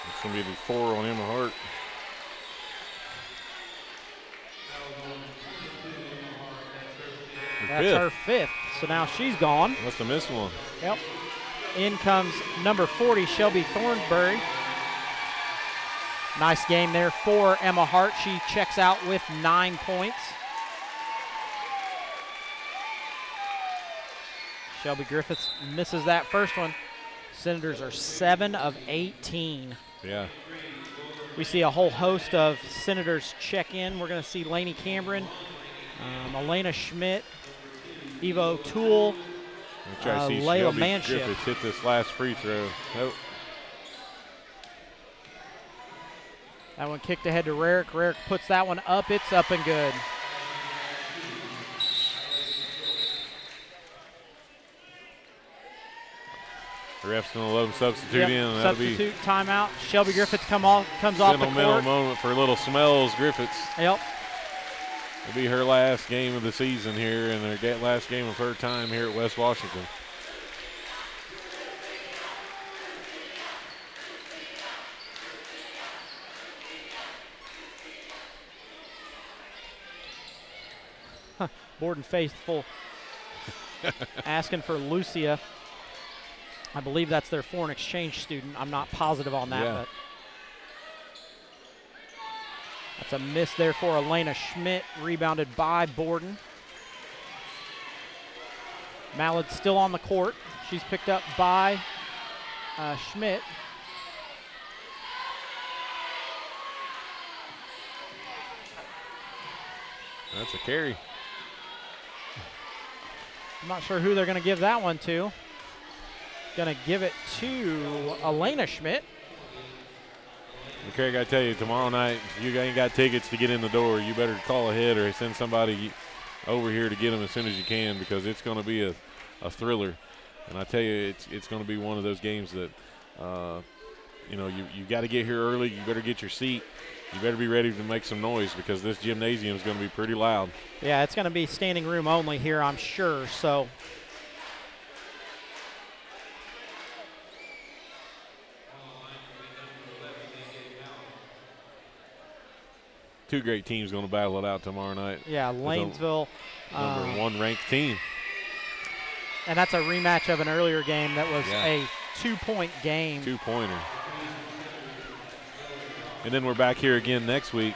It's going to be the four on Emma Hart. That's fifth. her fifth. So now she's gone. Must have missed one. Yep. In comes number 40, Shelby Thornbury. Nice game there for Emma Hart. She checks out with nine points. Shelby Griffiths misses that first one. Senators are 7 of 18. Yeah. We see a whole host of Senators check in. We're going to see Laney Cameron, um, Elena Schmidt, Evo Toole, Trying Uh, to see Layla Shelby Manship. Griffiths hit this last free throw. Nope. That one kicked ahead to Rarick. Rarick puts that one up. It's up and good. The ref's going to let him substitute Yep, in. and That'll be Substitute timeout. Shelby Griffiths come off, comes off the sentimental court. moment for little Smells Griffiths. Yep. It'll be her last game of the season here and her last game of her time here at West Washington. Borden Faithful asking for Lucia. I believe that's their foreign exchange student. I'm not positive on that, Yeah. but that's a miss there for Elena Schmidt, rebounded by Borden. Mallard still on the court. She's picked up by uh, Schmidt. That's a carry. I'm not sure who they're going to give that one to. Going to give it to Elena Schmidt. Craig, I tell you, tomorrow night, you ain't got tickets to get in the door, you better call ahead or send somebody over here to get them as soon as you can because it's going to be a, a thriller. And I tell you, it's it's going to be one of those games that, uh, you know, you you got to get here early. You better get your seat. You better be ready to make some noise because this gymnasium is going to be pretty loud. Yeah, it's going to be standing room only here, I'm sure. So Two great teams going to battle it out tomorrow night. yeah, Lanesville. number um, one ranked team. And that's a rematch of an earlier game that was Yeah. a two-point game. Two pointer. And then we're back here again next week.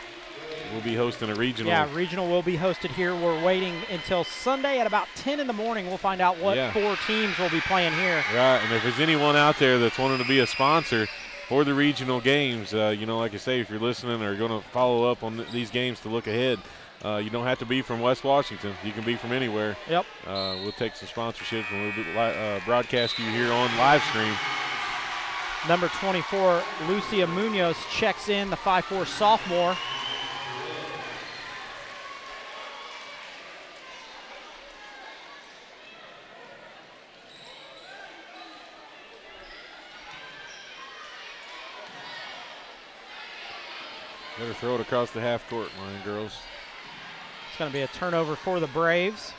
We'll be hosting a regional. Yeah, regional will be hosted here. We're waiting until Sunday at about 10 in the morning. We'll find out what Yeah. four teams will be playing here. Right, and if there's anyone out there that's wanting to be a sponsor for the regional games, uh, you know, like I say, if you're listening or going to follow up on th- these games to look ahead, uh, you don't have to be from West Washington. You can be from anywhere. Yep. Uh, we'll take some sponsorships and we'll be, li- uh, broadcast you here on live stream. Number 24, Lucia Munoz checks in, the 5'4 sophomore. Better throw it across the half court line, girls. It's going to be a turnover for the Braves.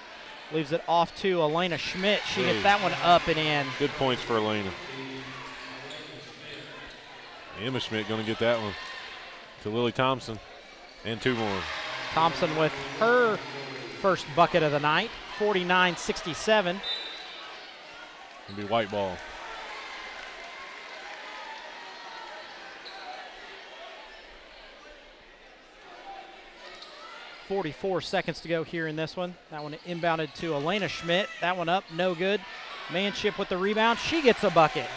Leaves it off to Elena Schmidt. She Hey. gets that one up and in. Good points for Elena. Emma Schmidt going to get that one to Lily Thompson and two more. Thompson with her first bucket of the night, 49 67. It'll be white ball. Forty-four seconds to go here in this one. That one inbounded to Elena Schmidt. That one up, no good. Manship with the rebound. She gets a bucket.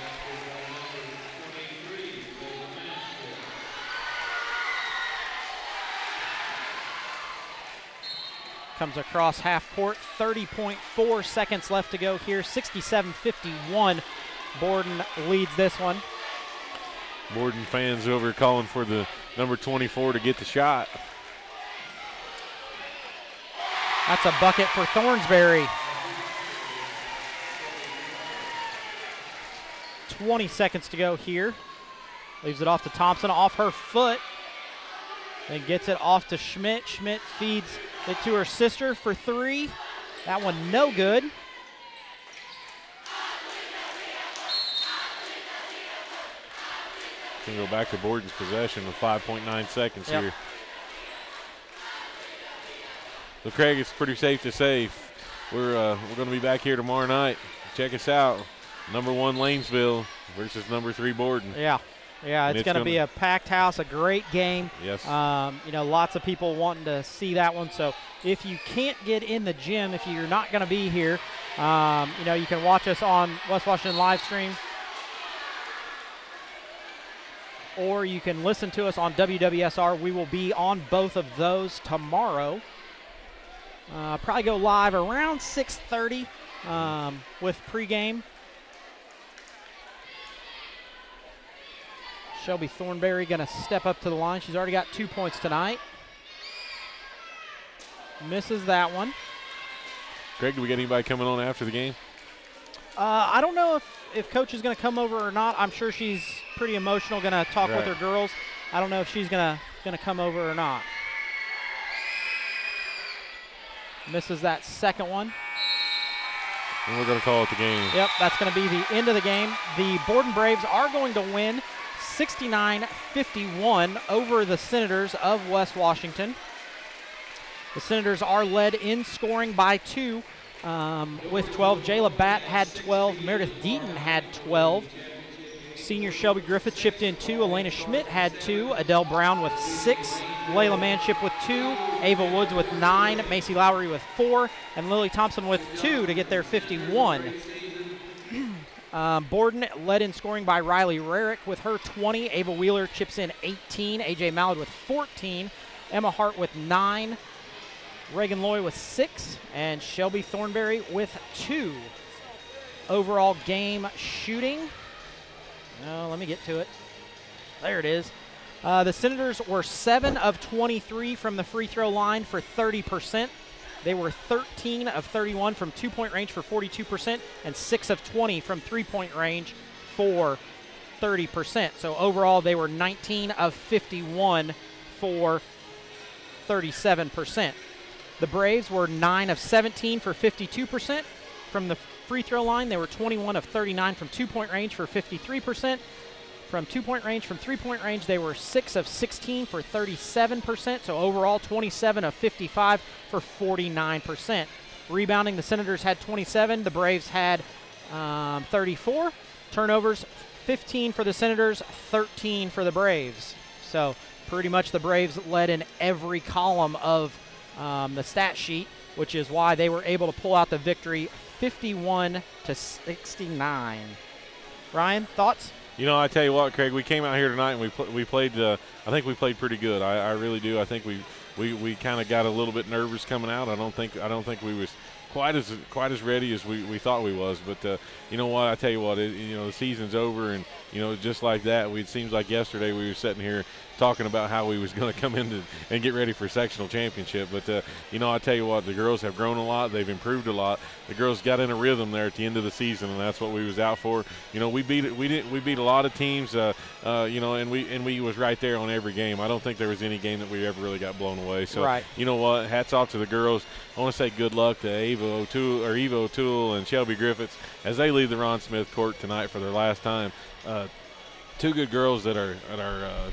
Comes across half court. 30.4 seconds left to go here. 67 51. Borden leads this one. Borden fans over calling for the number 24 to get the shot. That's a bucket for Thornsberry. 20 seconds to go here. Leaves it off to Thompson off her foot. Then gets it off to Schmidt. Schmidt feeds it to her sister for three. That one no good. Can go back to Borden's possession with 5.9 seconds Yep. here. So Craig, it's pretty safe to say we're uh, we're going to be back here tomorrow night. Check us out. Number one Lanesville versus number three Borden. Yeah. Yeah, it's, it's going to be a packed house, a great game. Yes. Um, you know, lots of people wanting to see that one. So if you can't get in the gym, if you're not going to be here, um, you know, you can watch us on West Washington live stream. Or you can listen to us on WWSR. We will be on both of those tomorrow. Uh, probably go live around 6:30 um, with pregame. Shelby Thornberry going to step up to the line. She's already got two points tonight. Misses that one. Greg, do we get anybody coming on after the game? Uh, I don't know if, if coach is going to come over or not. I'm sure she's pretty emotional, going to talk with her girls. I don't know if she's going to going to come over or not. Misses that second one. And we're going to call it the game. Yep, that's going to be the end of the game. The Borden Braves are going to win 69 51 over the Senators of West Washington. The Senators are led in scoring by two um, with 12. Jayla Batt had 12. Meredith Deaton had 12. Senior Shelby Griffith chipped in two. Elena Schmidt had two. Adele Brown with six. Layla Manship with two. Ava Woods with nine. Macy Lowry with four. And Lily Thompson with two to get their 51. Um, Borden led in scoring by Riley Rarick with her 20. Ava Wheeler chips in 18. AJ Mallard with 14. Emma Hart with nine. Reagan Loy with six. And Shelby Thornberry with two. Overall game shooting. No, let me get to it. There it is. Uh, the Senators were 7 of 23 from the free throw line for 30%. They were 13 of 31 from two point range for 42%, and 6 of 20 from three point range for 30%. So overall, they were 19 of 51 for 37%. The Braves were 9 of 17 for 52% from the free throw line. They were 21 of 39 from two point range for 53%. From two point range, from three point range, they were 6 of 16 for 37%. So overall, 27 of 55 for 49%. Rebounding, the Senators had 27, the Braves had um, 34. Turnovers, 15 for the Senators, 13 for the Braves. So pretty much the Braves led in every column of um, the stat sheet, which is why they were able to pull out the victory 51 to 69. Ryan, thoughts? You know, I tell you what, Craig, we came out here tonight and we pl- we played. Uh, I think we played pretty good. I, I really do. I think we we, we kind of got a little bit nervous coming out. I don't think I don't think we was quite as quite as ready as we, we thought we was. But uh, you know what? I tell you what, it, you know the season's over, and you know just like that, we, it seems like yesterday we were sitting here talking about how we was going to come in and get ready for sectional championship. But uh, you know, I tell you what, the girls have grown a lot. They've improved a lot. The girls got in a rhythm there at the end of the season, and that's what we was out for. You know, we beat we did we beat a lot of teams. Uh, uh, you know, and we and we was right there on every game. I don't think there was any game that we ever really got blown away. So right. you know what? Hats off to the girls. I want to say good luck to Ava O'Toole or Eva O'Toole and Shelby Griffiths as they leave the Ron Smith court tonight for their last time. Uh, two good girls that are that are uh,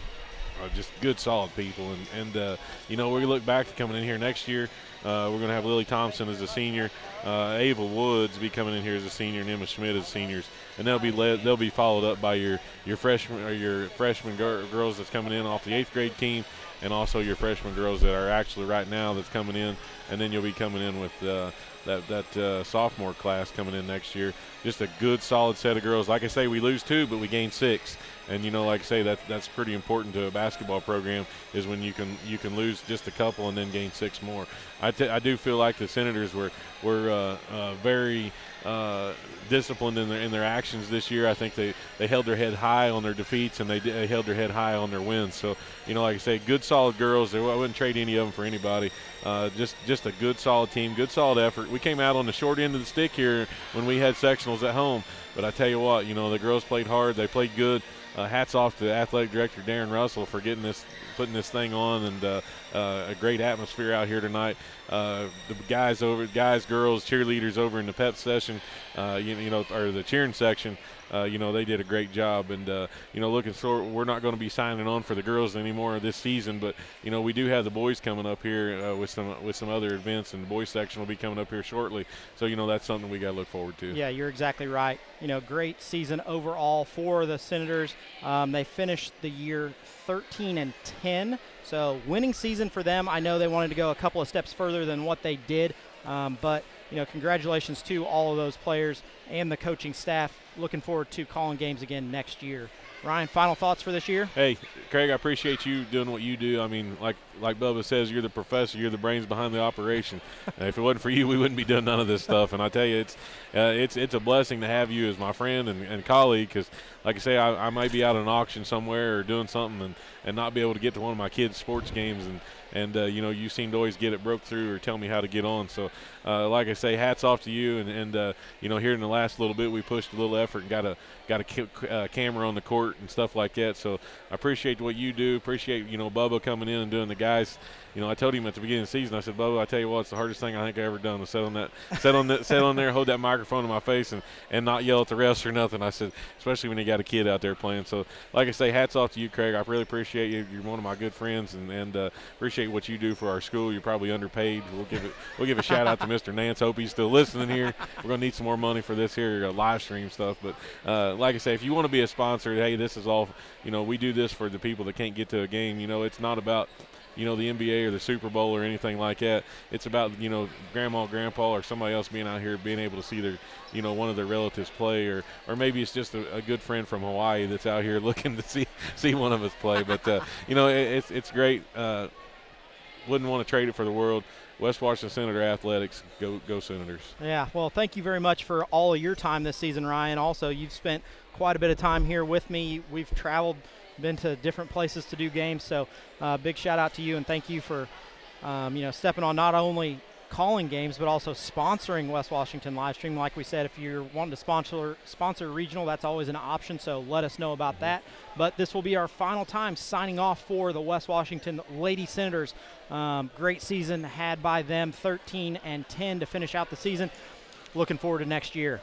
uh, just good, solid people. And, and uh, you know, we look back to coming in here next year. Uh, we're going to have Lily Thompson as a senior, uh, Ava Woods be coming in here as a senior, and Emma Schmidt as seniors, and they'll be led, they'll be followed up by your your freshman or your freshman gir- girls that's coming in off the eighth grade team, and also your freshman girls that are actually right now that's coming in, and then you'll be coming in with uh, that that uh, sophomore class coming in next year. Just a good, solid set of girls. Like I say, we lose two, but we gain six. And you know, like I say, that that's pretty important to a basketball program is when you can you can lose just a couple and then gain six more. I, t- I do feel like the Senators were were uh, uh, very uh, disciplined in their in their actions this year. I think they, they held their head high on their defeats and they, they held their head high on their wins. So you know, like I say, good solid girls. I wouldn't trade any of them for anybody. Uh, just just a good solid team, good solid effort. We came out on the short end of the stick here when we had sectionals at home. But I tell you what, you know, the girls played hard. They played good. Uh, hats off to athletic director Darren Russell for getting this, putting this thing on, and uh, uh, a great atmosphere out here tonight. Uh, the guys over, guys, girls, cheerleaders over in the pep session, uh, you, you, know, or the cheering section. Uh, you know, they did a great job, and you know, looking so we're not going to be signing on for the girls anymore this season, but you know, we do have the boys coming up here with some with some other events, and the boys section will be coming up here shortly. So you know, that's something we got to look forward to. Yeah, you're exactly right. You know, great season overall for the Senators. Um, they finished the year 13 and 10. So winning season for them. I know they wanted to go a couple of steps further than what they did, um, but you know, congratulations to all of those players and the coaching staff. Looking forward to calling games again next year. Ryan, final thoughts for this year? Hey, Craig, I appreciate you doing what you do. I mean, like like Bubba says, you're the professor, you're the brains behind the operation. if it wasn't for you, we wouldn't be doing none of this stuff. And I tell you, it's uh, it's it's a blessing to have you as my friend and, and colleague. Because, like I say, I, I might be out at an auction somewhere or doing something and, and not be able to get to one of my kids' sports games and and uh, you know you seem to always get it broke through or tell me how to get on. So, uh, like I say, hats off to you. And, and uh, you know, here in the last little bit, we pushed a little effort and got a got a uh, camera on the court and stuff like that. So I appreciate what you do. Appreciate you know Bubba coming in and doing the guys. You know, I told him at the beginning of the season, I said, Bubba, I tell you what, it's the hardest thing I think I ever done to sit on that, sit on that, sit on there, hold that microphone in my face, and and not yell at the refs or nothing. I said, especially when you got a kid out there playing. So, like I say, hats off to you, Craig. I really appreciate you. You're one of my good friends, and and uh, appreciate what you do for our school. You're probably underpaid. We'll give it. We'll give a shout out to Mr. Nance. Hope he's still listening here. We're gonna need some more money for this here uh, live stream stuff. But uh, like I say, if you want to be a sponsor, hey, this is all. You know, we do this for the people that can't get to a game. You know, it's not about you know the NBA or the Super Bowl or anything like that. It's about you know grandma, grandpa, or somebody else being out here being able to see their you know one of their relatives play, or or maybe it's just a, a good friend from Hawaii that's out here looking to see see one of us play. But uh, you know it, it's it's great. Uh, wouldn't want to trade it for the world. West Washington Senator Athletics, go go Senators. Yeah, well, thank you very much for all of your time this season, Ryan. Also, you've spent quite a bit of time here with me. We've traveled been to different places to do games. So uh, big shout out to you and thank you for um, you know stepping on not only calling games but also sponsoring West Washington live stream. Like we said, if you're wanting to sponsor sponsor regional, that's always an option. So let us know about that. But this will be our final time signing off for the West Washington Lady Senators. Um, great season had by them, 13 and 10 to finish out the season. Looking forward to next year.